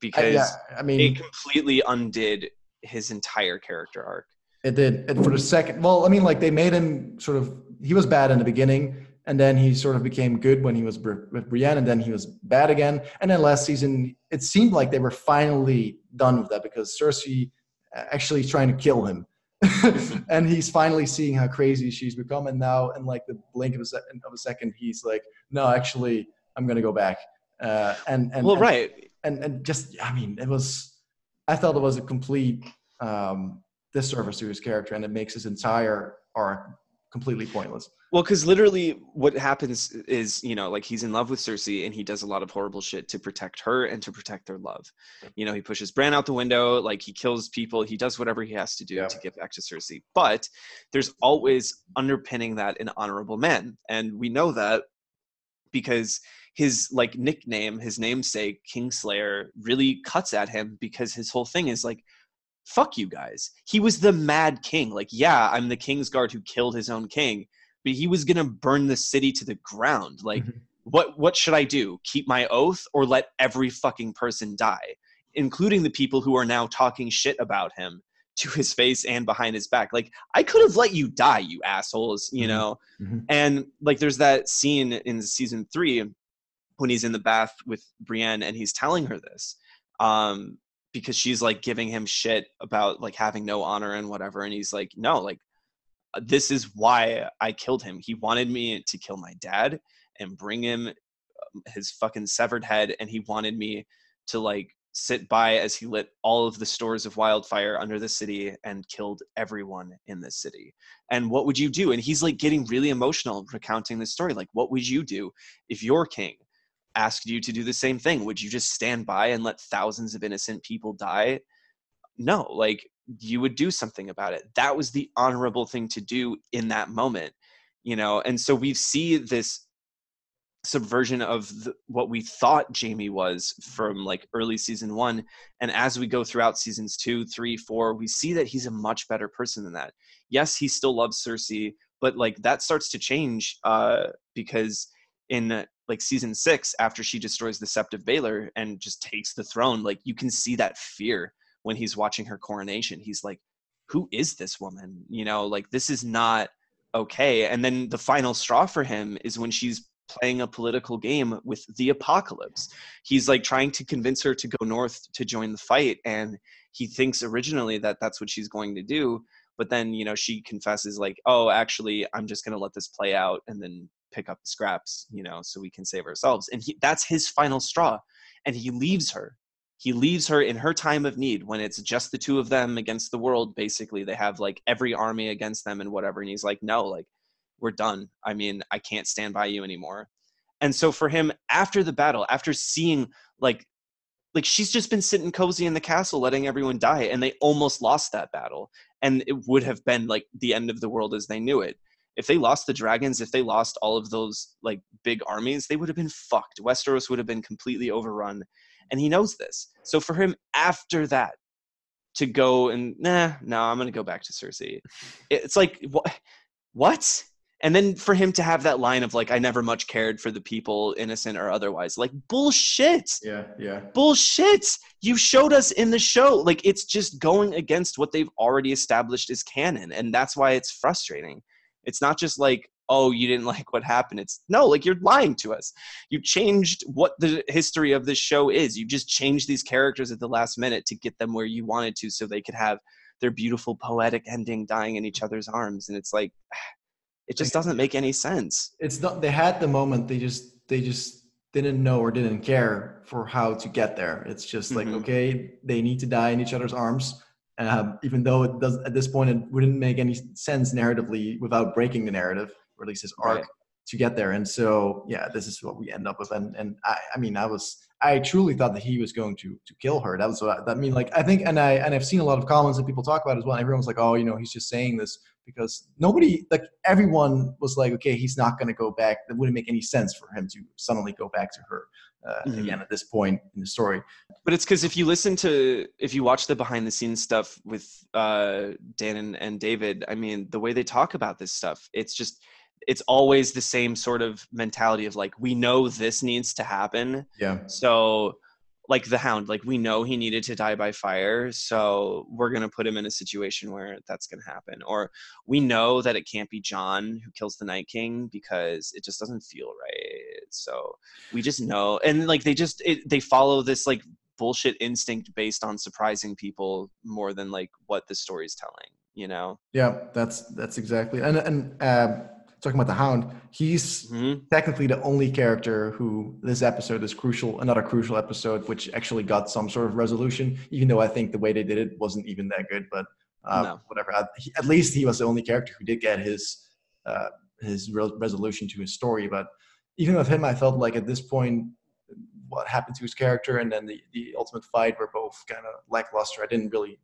Because yeah, I mean, it completely undid his entire character arc. It did. And for the second, well, I mean, like they made him sort of, he was bad in the beginning, and then he sort of became good when he was with Brienne, and then he was bad again. And then last season, it seemed like they were finally done with that because Cersei uh, actually is trying to kill him. and he's finally seeing how crazy she's become. And now, in like the blink of a, sec- of a second, he's like, no, actually, I'm going to go back. Uh, and, and, well, and- right. and and just I mean, it was I thought it was a complete um, disservice to his character, and it makes his entire arc completely pointless. Well, because literally what happens is, you know, like he's in love with Cersei and he does a lot of horrible shit to protect her and to protect their love. You know, he pushes Bran out the window, like he kills people, he does whatever he has to do Yeah. to get back to Cersei. But there's always underpinning that an honorable man. And we know that because his like nickname, his namesake, Kingslayer, really cuts at him because his whole thing is like, fuck you guys. He was the mad king. Like, yeah, I'm the king's guard who killed his own king, but he was gonna burn the city to the ground. Like, Mhm. what what should I do? Keep my oath or let every fucking person die, including the people who are now talking shit about him to his face and behind his back. Like, I could have let you die, you assholes, you Mhm. know? Mhm. And like there's that scene in season three when he's in the bath with Brienne and he's telling her this. Um, because she's like giving him shit about like having no honor and whatever. And he's like, no, like this is why I killed him. He wanted me to kill my dad and bring him um, his fucking severed head, and he wanted me to like sit by as he lit all of the stores of wildfire under the city and killed everyone in this city. And what would you do? And he's like getting really emotional recounting this story. Like, what would you do if your king asked you to do the same thing? Would you just stand by and let thousands of innocent people die? No, like you would do something about it. That was the honorable thing to do in that moment, you know. And so we see this subversion of the, what we thought Jaime was from like early season one, and as we go throughout seasons two, three, four, we see that he's a much better person than that. Yes, he still loves Cersei, but like that starts to change uh, because in like season six, after she destroys the Sept of Baelor and just takes the throne, like you can see that fear when he's watching her coronation. He's like, who is this woman? You know, like this is not okay. And then the final straw for him is when she's playing a political game with the apocalypse. He's like trying to convince her to go north to join the fight. And he thinks originally that that's what she's going to do. But then, you know, she confesses, like, oh, actually, I'm just going to let this play out and then pick up the scraps, you know, so we can save ourselves. And he, that's his final straw. And he leaves her he leaves her in her time of need when it's just the two of them against the world basically. They have like every army against them and whatever and he's like no like we're done. I mean i can't stand by you anymore. And so for him after the battle after seeing like like she's just been sitting cozy in the castle letting everyone die and they almost lost that battle. And it would have been like the end of the world as they knew it. If they lost the dragons if they lost all of those like big armies they would have been fucked. Westeros would have been completely overrun and he knows this. So for him, after that, to go and nah, no, I'm gonna go back to Cersei. It's like what? What? and then for him to have that line of like i never much cared for the people innocent or otherwise like bullshit Yeah, yeah. bullshit you showed us in the show like it's just going against what they've already established as canon and that's why it's frustrating it's not just like oh you didn't like what happened it's no like you're lying to us you changed what the history of this show is you just changed these characters at the last minute to get them where you wanted to so they could have their beautiful poetic ending dying in each other's arms and it's like it just doesn't make any sense It's not. They had the moment. They just they just didn't know or didn't care for how to get there. It's just like Mhm. okay, they need to die in each other's arms. Um, even though it does at this point it wouldn't make any sense narratively without breaking the narrative or at least his arc Right. to get there. And so yeah, this is what we end up with. And and I, I mean I was I truly thought that he was going to to kill her. That was what I, I mean like I think and I and I've seen a lot of comments that people talk about as well. Everyone's like oh you know he's just saying this because nobody like everyone was like okay he's not going to go back that wouldn't make any sense for him to suddenly go back to her uh, Mhm. again at this point in the story but it's because if you listen to if you watch the behind the scenes stuff with uh dan and, and david i mean the way they talk about this stuff it's just it's always the same sort of mentality of like we know this needs to happen. Yeah. So like the hound like we know he needed to die by fire so we're going to put him in a situation where that's going to happen. Or we know that it can't be jon who kills the night king because it just doesn't feel right. So we just know and like they just it, they follow this like bullshit instinct based on surprising people more than like what the story's telling you know? Yeah that's that's exactly and and uh, talking about the hound he's Mhm. technically the only character who this episode is crucial another crucial episode which actually got some sort of resolution even though i think the way they did it wasn't even that good but uh, No. whatever at, he, at least he was the only character who did get his uh, his re- resolution to his story but even with him i felt like at this point what happened to his character and then the, the ultimate fight were both kind of lackluster i didn't really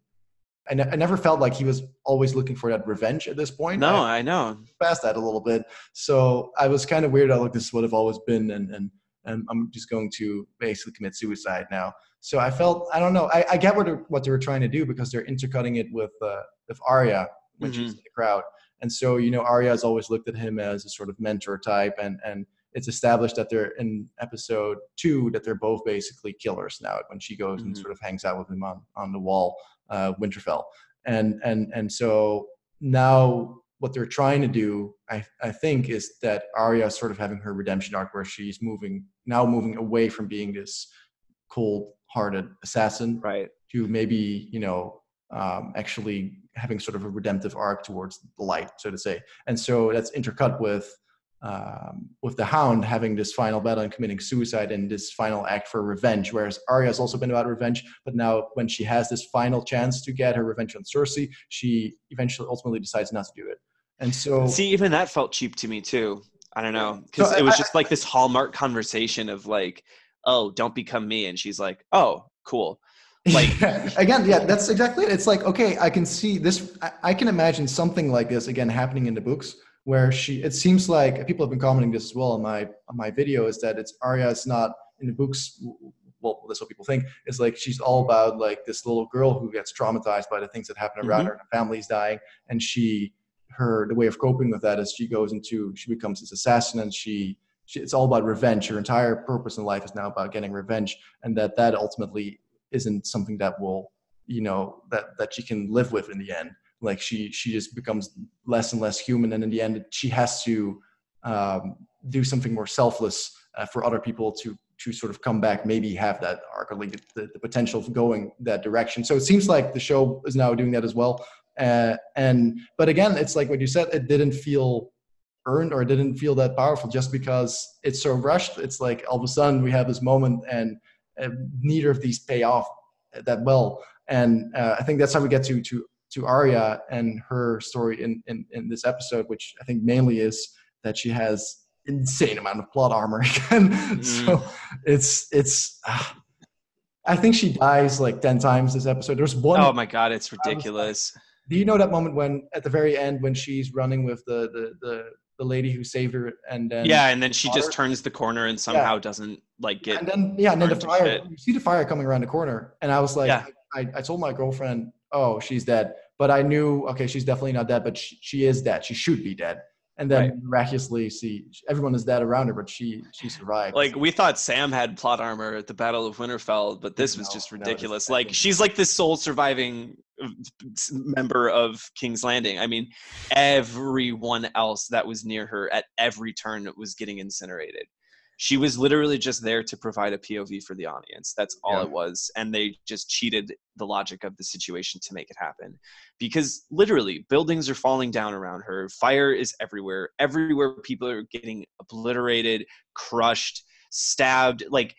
I, ne- I never felt like he was always looking for that revenge at this point no I- i know past that a little bit. So I was kind of weird. I like this is what I've always been, and and and I'm just going to basically commit suicide now. So I felt I don't know. I, I get what what they were trying to do because they're intercutting it with uh, with Arya when she's in the crowd, and so you know Arya has always looked at him as a sort of mentor type, and and it's established that they're in episode two that they're both basically killers now when she goes and Mhm. sort of hangs out with him on on the wall, uh, Winterfell, and and and so now what they're trying to do, I, I think, is that Arya is sort of having her redemption arc where she's moving now moving away from being this cold-hearted assassin right to maybe you know um, actually having sort of a redemptive arc towards the light, so to say. And so that's intercut with um, with the Hound having this final battle and committing suicide and this final act for revenge. Whereas Arya has also been about revenge, but now when she has this final chance to get her revenge on Cersei, she eventually ultimately decides not to do it. And so See, even that felt cheap to me too. I don't know because So it was I- just like this hallmark conversation of like, "Oh, don't become me," and she's like, "Oh, cool." Like- again, yeah, that's exactly it. It's like, okay, I can see this. I, I can imagine something like this again happening in the books where she. It seems like people have been commenting this as well on my on my video is that it's Arya is not in the books. Well, that's what people think. It's like she's all about like this little girl who gets traumatized by the things that happen around Mhm. her. And her family's dying, and she her the way of coping with that is she goes into she becomes this assassin and she, she it's all about revenge. Her entire purpose in life is now about getting revenge, and that that ultimately isn't something that will you know that that she can live with in the end like she she just becomes less and less human. And in the end she has to um, do something more selfless uh, for other people to to sort of come back maybe have that arc or like the, the potential of going that direction. So it seems like the show is now doing that as well. Uh, and but again it's like what you said it didn't feel earned or it didn't feel that powerful just because it's so rushed. It's like all of a sudden we have this moment and uh, neither of these pay off that well. And uh, I think that's how we get to to to Arya and her story in, in in this episode, which I think mainly is that she has insane amount of plot armor again. So it's it's. Uh, I think she dies like ten times this episode. There's one. Oh my god, it's ridiculous. Do you know that moment when at the very end when she's running with the the the, the lady who saved her and then yeah, and then she just turns the corner and somehow doesn't like get. and then yeah, and then the fire. You see the fire coming around the corner, and I was like, Yeah. I, I told my girlfriend, oh, she's dead, but I knew okay, she's definitely not dead, but she, she is dead. She should be dead. and then Right. miraculously see everyone is dead around her, but she she survived. Like we thought Sam had plot armor at the Battle of Winterfell, but this was just ridiculous. nothing. like she's like the sole surviving uh, member of King's Landing. I mean, everyone else that was near her at every turn was getting incinerated. She was literally just there to provide a POV for the audience. That's all Yeah. it was. And they just cheated the logic of the situation to make it happen. Because literally, buildings are falling down around her. Fire is everywhere. Everywhere, people are getting obliterated, crushed, stabbed. Like,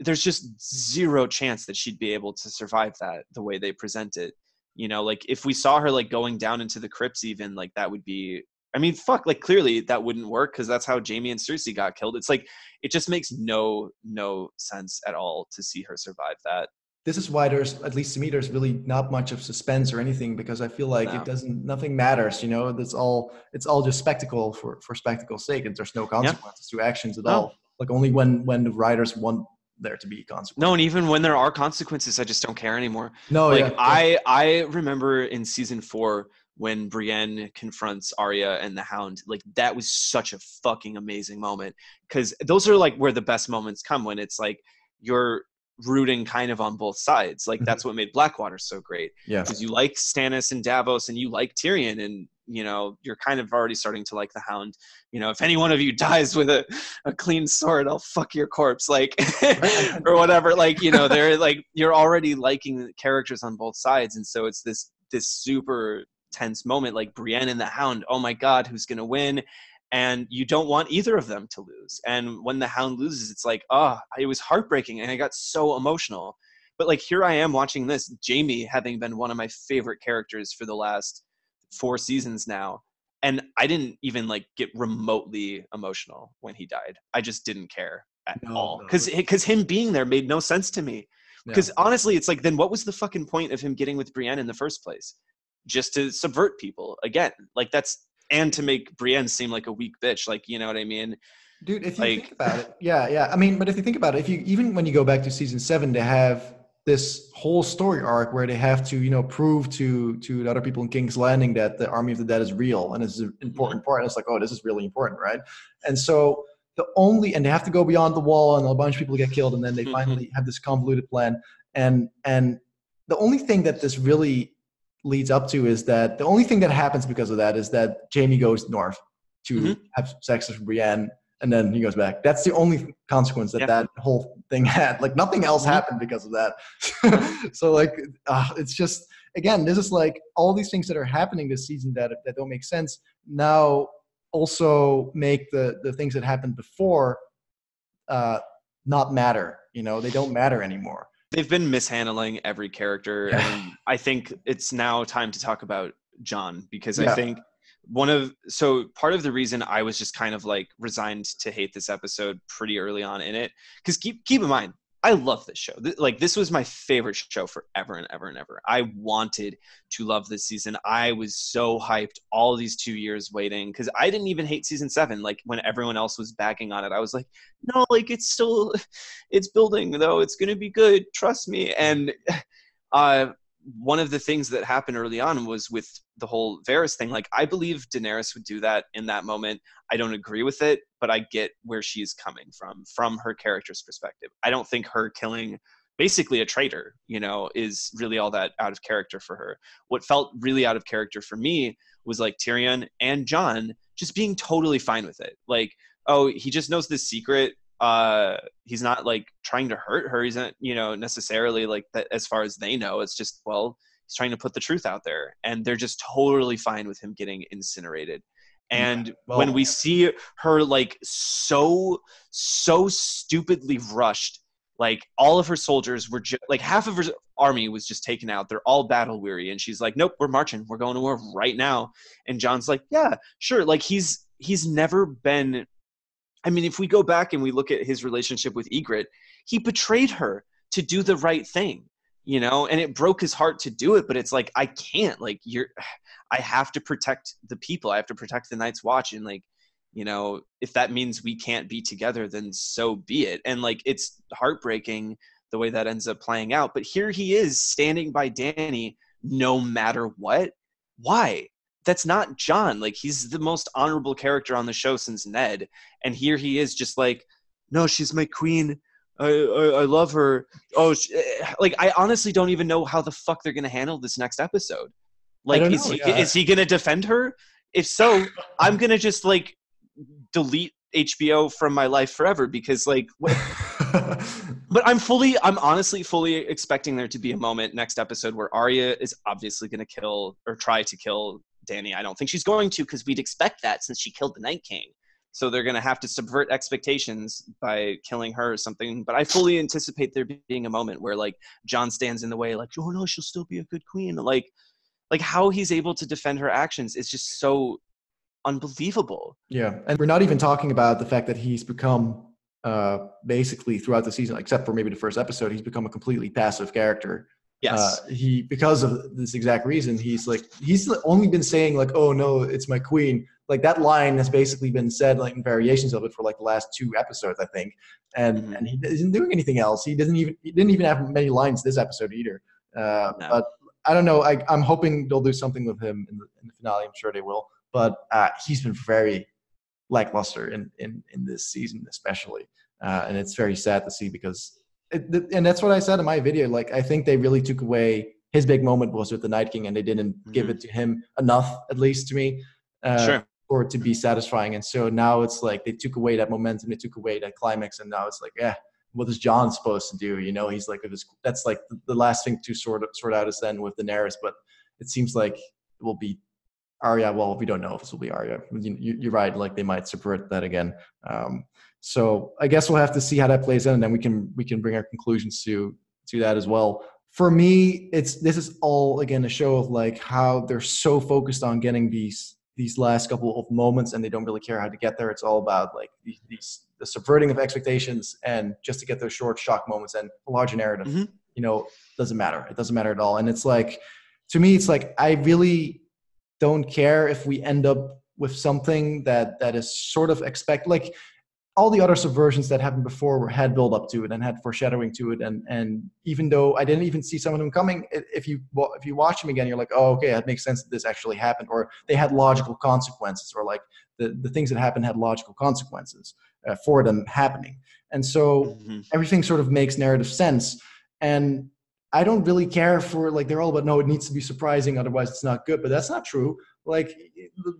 there's just zero chance that she'd be able to survive that the way they present it. You know, like if we saw her like going down into the crypts, even like that would be. I mean, fuck. Like clearly that wouldn't work because that's how Jaime and Cersei got killed. It's like it just makes no no sense at all to see her survive that. this is why there's at least to me there's really not much of suspense or anything because I feel like No. it doesn't nothing matters. You know, it's all it's all just spectacle for for spectacle's sake, and there's no consequences to actions at No. all. Like only when when the writers want there to be consequences. No, and even when there are consequences, I just don't care anymore. no, like yeah, I I remember in season four when Brienne confronts Arya and the Hound, like that was such a fucking amazing moment because those are like where the best moments come when it's like you're rooting kind of on both sides. Like Mhm. that's what made Blackwater so great yeah. because you like Stannis and Davos and you like Tyrion and you know you're kind of already starting to like the Hound. You know, if any one of you dies with a, a clean sword, I'll fuck your corpse, like or whatever. Like you know, they're like you're already liking the characters on both sides, and so it's this this super tense moment, like Brienne and the Hound. Oh my God, who's gonna win? And you don't want either of them to lose. And when the Hound loses, it's like, oh, it was heartbreaking, and I got so emotional. But like here I am watching this, Jaime having been one of my favorite characters for the last four seasons now. And I didn't even like get remotely emotional when he died. I just didn't care at No, all. Because but- because him being there made no sense to me. Because honestly, it's like then what was the fucking point of him getting with Brienne in the first place? Just to subvert people again. Like that's and to make Brienne seem like a weak bitch. Like you know what I mean? Dude, if you Like- think about it, yeah, yeah. I mean, but if you think about it, if you even when you go back to season seven, they have this whole story arc where they have to, you know, prove to to the other people in King's Landing that the Army of the Dead is real and it's an important part. And it's like, oh, this is really important, right? And so the only and they have to go beyond the wall and a bunch of people get killed, and then they Mhm. finally have this convoluted plan. And and the only thing that this really leads up to is that the only thing that happens because of that is that Jaime goes north to Mhm. have sex with Brienne and then he goes back. That's the only consequence that that whole thing had. Like nothing else Mhm. happened because of that. so like, uh, it's just again, this is like all these things that are happening this season that that don't make sense now also make the the things that happened before uh, not matter. You know, they don't matter anymore. They've been mishandling every character, and I think it's now time to talk about Jon because Yeah. I think one of so part of the reason I was just kind of like resigned to hate this episode pretty early on in it because keep keep in mind I love this show. Like this was my favorite show forever and ever and ever. I wanted to love this season. I was so hyped all these two years waiting because I didn't even hate season seven. Like when everyone else was backing on it I was like no like it's still it's building though. It's gonna be good. Trust me. And uh one of the things that happened early on was with the whole Varys thing. Like, I believe Daenerys would do that in that moment. I don't agree with it, but I get where she's coming from, from her character's perspective. I don't think her killing basically a traitor, you know, is really all that out of character for her. What felt really out of character for me was like Tyrion and Jon just being totally fine with it. Like, oh, he just knows this secret uh he's not like trying to hurt her. He's not you know necessarily like that as far as they know it's just well he's trying to put the truth out there and they're just totally fine with him getting incinerated. And well- when we see her like so so stupidly rushed like all of her soldiers were just like half of her army was just taken out. They're all battle weary and she's like nope we're marching. We're going to war right now. And jon's like yeah sure. Like he's he's never been I mean, if we go back and we look at his relationship with Ygritte, he betrayed her to do the right thing, you know, and it broke his heart to do it. But it's like, I can't, like, you're, I have to protect the people. I have to protect the Night's Watch. And, like, you know, if that means we can't be together, then so be it. And, like, it's heartbreaking the way that ends up playing out. But here he is standing by Dany no matter what. Why? That's not Jon. Like he's the most honorable character on the show since Ned, and here he is just like, no, she's my queen. I, I, I love her. Oh, she, eh, like I honestly don't even know how the fuck they're gonna handle this next episode. Like, is know, he yeah. is he gonna defend her? If so, I'm gonna just like delete HBO from my life forever because like. What, but I'm fully, I'm honestly fully expecting there to be a moment next episode where Arya is obviously going to kill or try to kill Dany. I don't think she's going to because we'd expect that since she killed the Night King. So they're going to have to subvert expectations by killing her or something. But I fully anticipate there being a moment where like Jon stands in the way, like, oh no, she'll still be a good queen. Like, like how he's able to defend her actions is just so unbelievable. Yeah, and we're not even talking about the fact that he's become uh, basically throughout the season, except for maybe the first episode, he's become a completely passive character. Yes. Uh, he because of this exact reason, he's like he's only been saying like, "Oh no, it's my queen." Like that line has basically been said like in variations of it for like the last two episodes, I think. And Mhm. and he isn't doing anything else. He doesn't even he didn't even have many lines this episode either. Uh, No. But I don't know. I, I'm hoping they'll do something with him in the, in the finale. I'm sure they will. But uh, he's been very lackluster in, in, in this season, especially. Uh, and it's very sad to see because, and that's what I said in my video. Like, I think they really took away his big moment was with the Night King, and they didn't give Mhm. it to him enough, at least to me, uh, Sure. for it to be satisfying. And so now it's like they took away that momentum, they took away that climax, and now it's like, yeah, what is Jon supposed to do? You know, he's like, that's like the, the last thing to sort of sort out is then with Daenerys, but it seems like it will be Arya. Well, we don't know if this will be Arya. You, you, you're right. Like they might subvert that again. Um, so I guess we'll have to see how that plays in, and then we can we can bring our conclusions to to that as well. For me, it's this is all again a show of like how they're so focused on getting these these last couple of moments, and they don't really care how to get there. It's all about like these, these the subverting of expectations, and just to get those short shock moments and a larger narrative. Mhm. You know, doesn't matter. It doesn't matter at all. And it's like to me, it's like I really don't care if we end up with something that that is sort of expect like all the other subversions that happened before were had build up to it and had foreshadowing to it. And and even though i didn't even see some of them coming if you if you watch them again you're like oh okay that makes sense that this actually happened or they had logical consequences or like the, the things that happened had logical consequences uh, for them happening. And so Mhm. everything sort of makes narrative sense. And i don't really care for like they're all about no it needs to be surprising otherwise it's not good but that's not true like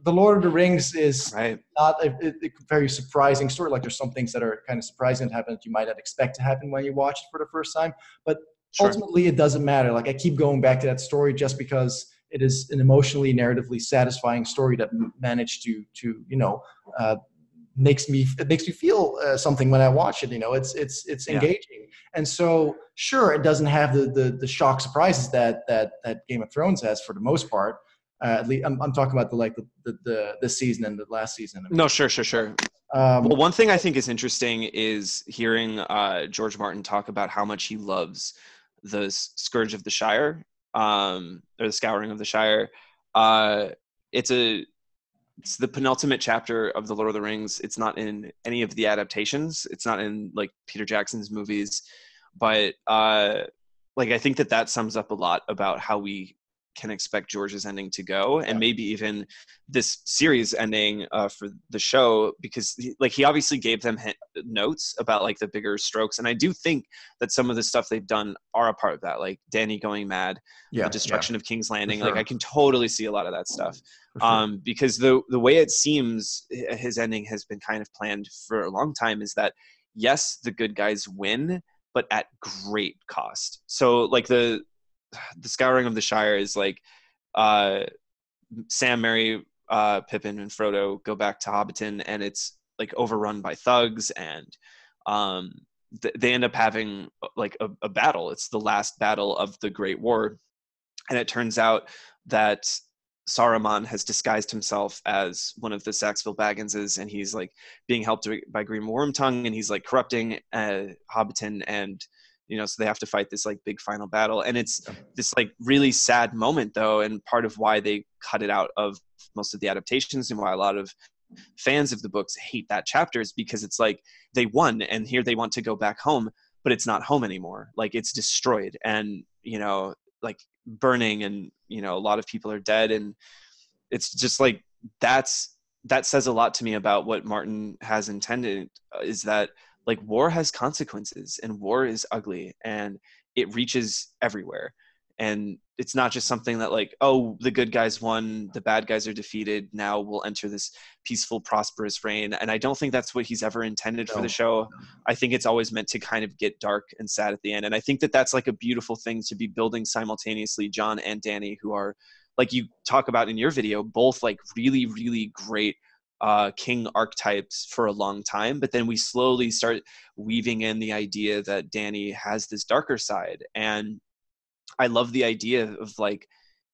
the lord of the rings is Right. not a, a- very surprising story like there's some things that are kind of surprising that happen that you might not expect to happen when you watch it for the first time but Sure. ultimately it doesn't matter like i keep going back to that story just because it is an emotionally narratively satisfying story that managed to to you know uh, makes me it makes me feel uh, something when I watch it. You know, it's it's it's Yeah. engaging, and so sure, it doesn't have the the, the shock surprises that that that Game of Thrones has for the most part. Uh, at least I'm, I'm talking about the like the, the the this season and the last season. No, sure, sure, sure. Um, Well, one thing I think is interesting is hearing uh, George Martin talk about how much he loves the Scourge of the Shire, um, or the Scouring of the Shire. Uh, it's a it's the penultimate chapter of the Lord of the Rings. It's not in any of the adaptations. It's not in like Peter Jackson's movies, but uh, like I think that that sums up a lot about how we can expect George's ending to go, and Yeah. maybe even this series ending uh, for the show because he, like he obviously gave them notes about like the bigger strokes and i do think that some of the stuff they've done are a part of that like dany going mad yeah, the destruction of king's landing like i can totally see a lot of that stuff sure. um, because the the way it seems his ending has been kind of planned for a long time is that yes the good guys win but at great cost so like the the scouring of the shire is like uh sam merry uh pippin and frodo go back to hobbiton and it's like overrun by thugs and um th- they end up having like a, a battle. It's the last battle of the great war. And it turns out that Saruman has disguised himself as one of the Sackville-Bagginses, and he's like being helped by Grima Wormtongue, and he's like corrupting uh, Hobbiton, and you know, so they have to fight this like big final battle, and it's Yeah. this like really sad moment though, and part of why they cut it out of most of the adaptations, and why a lot of fans of the books hate that chapter is because it's like they won, and here they want to go back home, but it's not home anymore. Like it's destroyed, and you know, like burning and you know a lot of people are dead and it's just like that's that says a lot to me about what Martin has intended uh, is that like war has consequences and war is ugly and it reaches everywhere. And it's not just something that like oh the good guys won the bad guys are defeated now we'll enter this peaceful prosperous reign. And i don't think that's what he's ever intended no. for the show. i think it's always meant to kind of get dark and sad at the end. And i think that that's like a beautiful thing to be building simultaneously jon and dany who are like you talk about in your video both like really really great uh, king archetypes for a long time, but then we slowly start weaving in the idea that Dany has this darker side. And I love the idea of like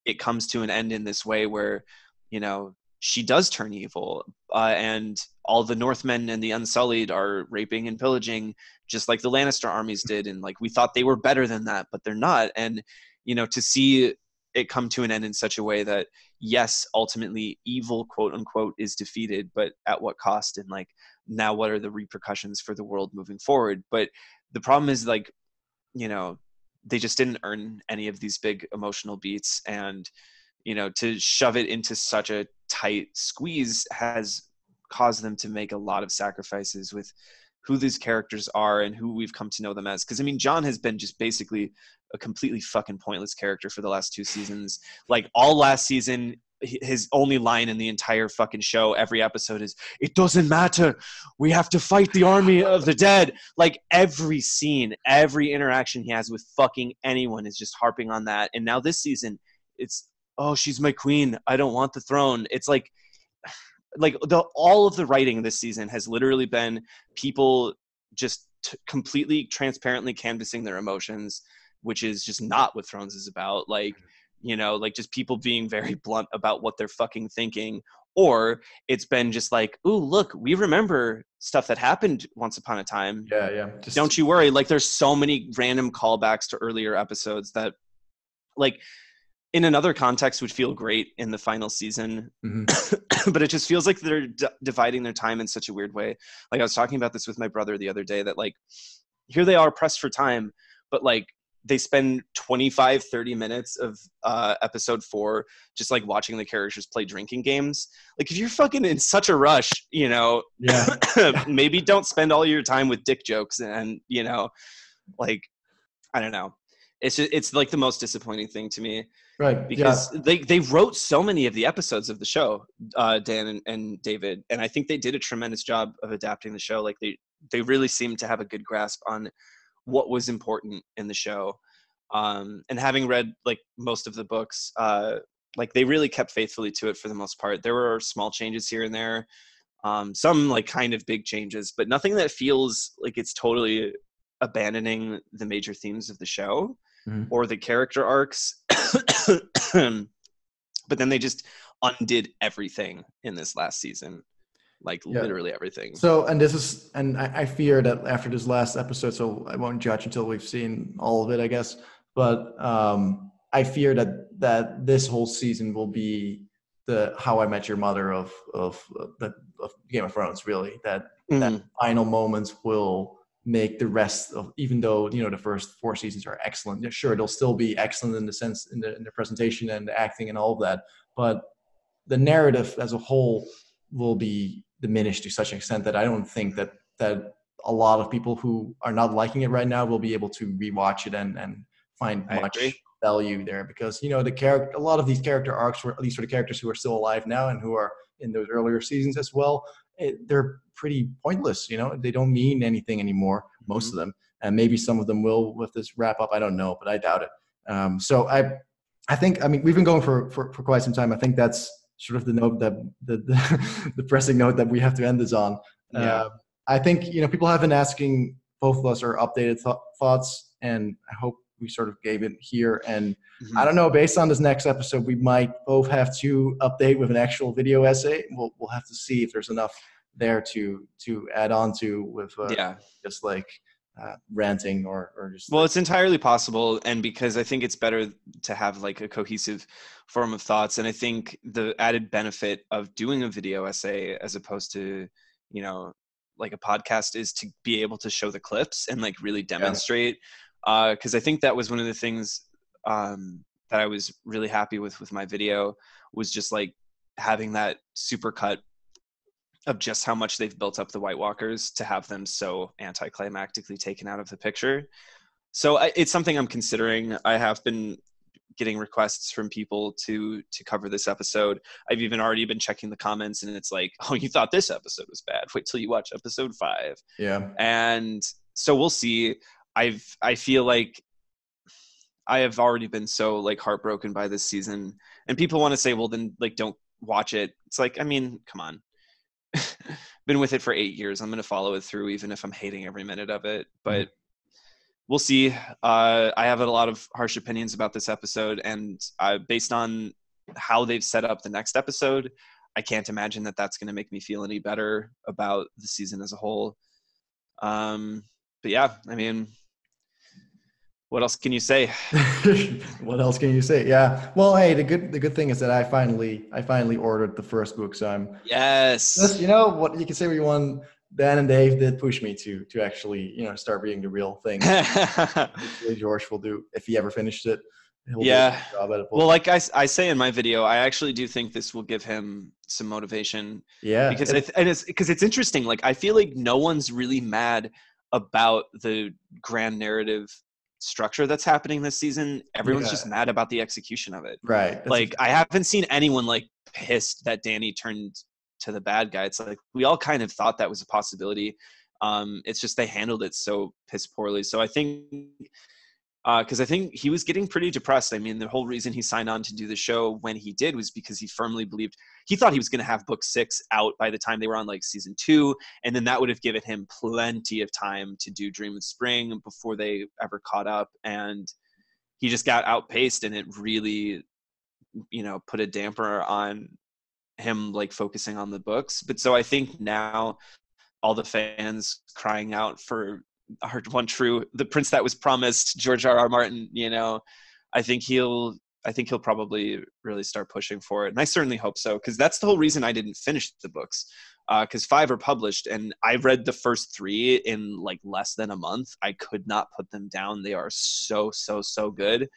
it comes to an end in this way where, you know, she does turn evil, uh, and all the Northmen and the Unsullied are raping and pillaging, just like the Lannister armies did. And like we thought they were better than that, but they're not. And you know, to see it come to an end in such a way that yes ultimately evil quote unquote is defeated but at what cost? And like now what are the repercussions for the world moving forward? But the problem is like you know they just didn't earn any of these big emotional beats. And you know to shove it into such a tight squeeze has caused them to make a lot of sacrifices with who these characters are and who we've come to know them as. Because I mean, jon has been just basically a completely fucking pointless character for the last two seasons. Like all last season, his only line in the entire fucking show, every episode is, "It doesn't matter. We have to fight the army of the dead." Like every scene, every interaction he has with fucking anyone is just harping on that. And now this season, it's, "Oh, she's my queen. I don't want the throne." It's like like the all of the writing this season has literally been people just t- completely transparently canvassing their emotions which is just not what thrones is about like mm-hmm. you know like just people being very blunt about what they're fucking thinking or it's been just like ooh look we remember stuff that happened once upon a time yeah yeah just, don't you worry like there's so many random callbacks to earlier episodes that like in another context would feel great in the final season mm-hmm. but it just feels like they're d- dividing their time in such a weird way like i was talking about this with my brother the other day that like here they are pressed for time but like they spend 25 30 minutes of uh, episode four just like watching the characters play drinking games. Like if you're fucking in such a rush you know yeah. maybe don't spend all your time with dick jokes and you know like i don't know. It's just, it's like the most disappointing thing to me right because yeah. they they wrote so many of the episodes of the show uh, dan and, and, david and i think they did a tremendous job of adapting the show. Like they they really seem to have a good grasp on what was important in the show. Um, and having read like most of the books uh, like they really kept faithfully to it for the most part. There were small changes here and there um, some like kind of big changes but nothing that feels like it's totally abandoning the major themes of the show mm-hmm. or the character arcs but then they just undid everything in this last season like yeah. literally everything so and this is and I, I, fear that after this last episode so i won't judge until we've seen all of it i guess but um i fear that that this whole season will be the how i met your mother of of, of, of game of thrones really that mm-hmm. that final moments will make the rest of even though you know the first four seasons are excellent yeah, sure they'll still be excellent in the sense in the, in the presentation and the acting and all of that but the narrative as a whole will be diminished to such an extent that i don't think that that a lot of people who are not liking it right now will be able to rewatch it and and find I much agree. value there because you know the character a lot of these character arcs were these sort of characters who are still alive now and who are in those earlier seasons as well it, they're pretty pointless. You know, they don't mean anything anymore. Most mm-hmm. of them, and maybe some of them will with this wrap up. I don't know, but I doubt it. Um, so I, I think I mean we've been going for, for for quite some time. I think that's sort of the note that the the, the pressing note that we have to end this on. Yeah. Uh, I think you know people have been asking both of us our updated th- thoughts, and I hope we sort of gave it here. And mm-hmm. I don't know, based on this next episode, we might both have to update with an actual video essay. We'll we'll have to see if there's enough there to to add on to with uh, yeah just like uh, ranting or or just well it's entirely possible and because i think it's better to have like a cohesive form of thoughts and i think the added benefit of doing a video essay as opposed to you know like a podcast is to be able to show the clips and like really demonstrate because uh, I think that was one of the things um, that I was really happy with with my video was just like having that super cut of just how much they've built up the White Walkers to have them so anticlimactically taken out of the picture. So I, it's something I'm considering. I have been getting requests from people to to cover this episode. I've even already been checking the comments, and it's like, "Oh, you thought this episode was bad? Wait till you watch episode five. Yeah, and so we'll see. I've I feel like I have already been so like heartbroken by this season, and people want to say, "Well, then like don't watch it." It's like, I mean, come on. been with it for eight years. I'm going to follow it through, even if I'm hating every minute of it. But mm-hmm we'll see. Uh, I have a lot of harsh opinions about this episode, and uh, based on how they've set up the next episode, I can't imagine that that's going to make me feel any better about the season as a whole. Um, but yeah, I mean, what else can you say? what else can you say? Yeah. Well, hey, the good the good thing is that I finally I finally ordered the first book, so I'm yes. you know what you can say what you want. Dan and Dave did push me to to actually you know start reading the real thing. George will do if he ever finished it. yeah. It. Well, like I, I say in my video, I actually do think this will give him some motivation. Yeah. Because it's, and it's because it's interesting. Like I feel like no one's really mad about the grand narrative structure that's happening this season. Everyone's yeah. just mad about the execution of it. Right. That's like I haven't seen anyone like pissed that Dany turned to the bad guy. It's like we all kind of thought that was a possibility. Um, it's just they handled it so piss poorly. So I think because uh, I think he was getting pretty depressed. I mean, the whole reason he signed on to do the show when he did was because he firmly believed he thought he was going to have book six out by the time they were on like season two, and then that would have given him plenty of time to do Dream of Spring before they ever caught up. And he just got outpaced, and it really, you know, put a damper on him like focusing on the books. But so I think now all the fans crying out for our one true the prince that was promised George R. R. Martin, you know, I think he'll I think he'll probably really start pushing for it. And I certainly hope so because that's the whole reason I didn't finish the books. Because uh, five are published, and I read the first three in like less than a month. I could not put them down. They are so, so, so good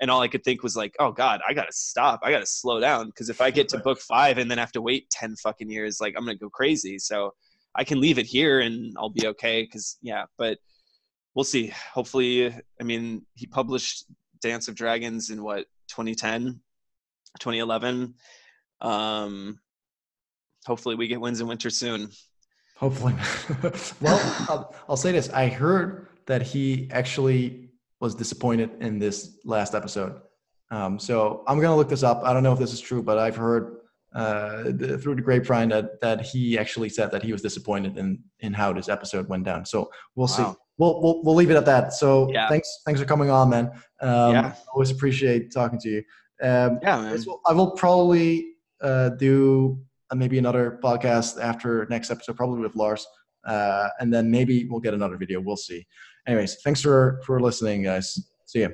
and all I could think was like, oh God, I gotta stop. I gotta slow down because if I get to book five and then have to wait ten fucking years, like I'm gonna go crazy. So I can leave it here and I'll be okay. Because yeah, but we'll see. Hopefully, I mean, he published Dance of Dragons in what 2010, 2011. Um, hopefully, we get Winds in Winter soon. Hopefully. well, I'll, I'll say this: I heard that he actually was disappointed in this last episode. Um, so I'm gonna look this up. I don't know if this is true, but I've heard uh, the, through the grapevine that that he actually said that he was disappointed in in how this episode went down. So we'll wow. see. We'll, we'll we'll leave it at that. So yeah. thanks thanks for coming on, man. Um, yeah. Always appreciate talking to you. Um, yeah, man. I will probably uh, do uh, maybe another podcast after next episode, probably with Lars, uh, and then maybe we'll get another video. We'll see anyways, thanks for for listening, guys. See you.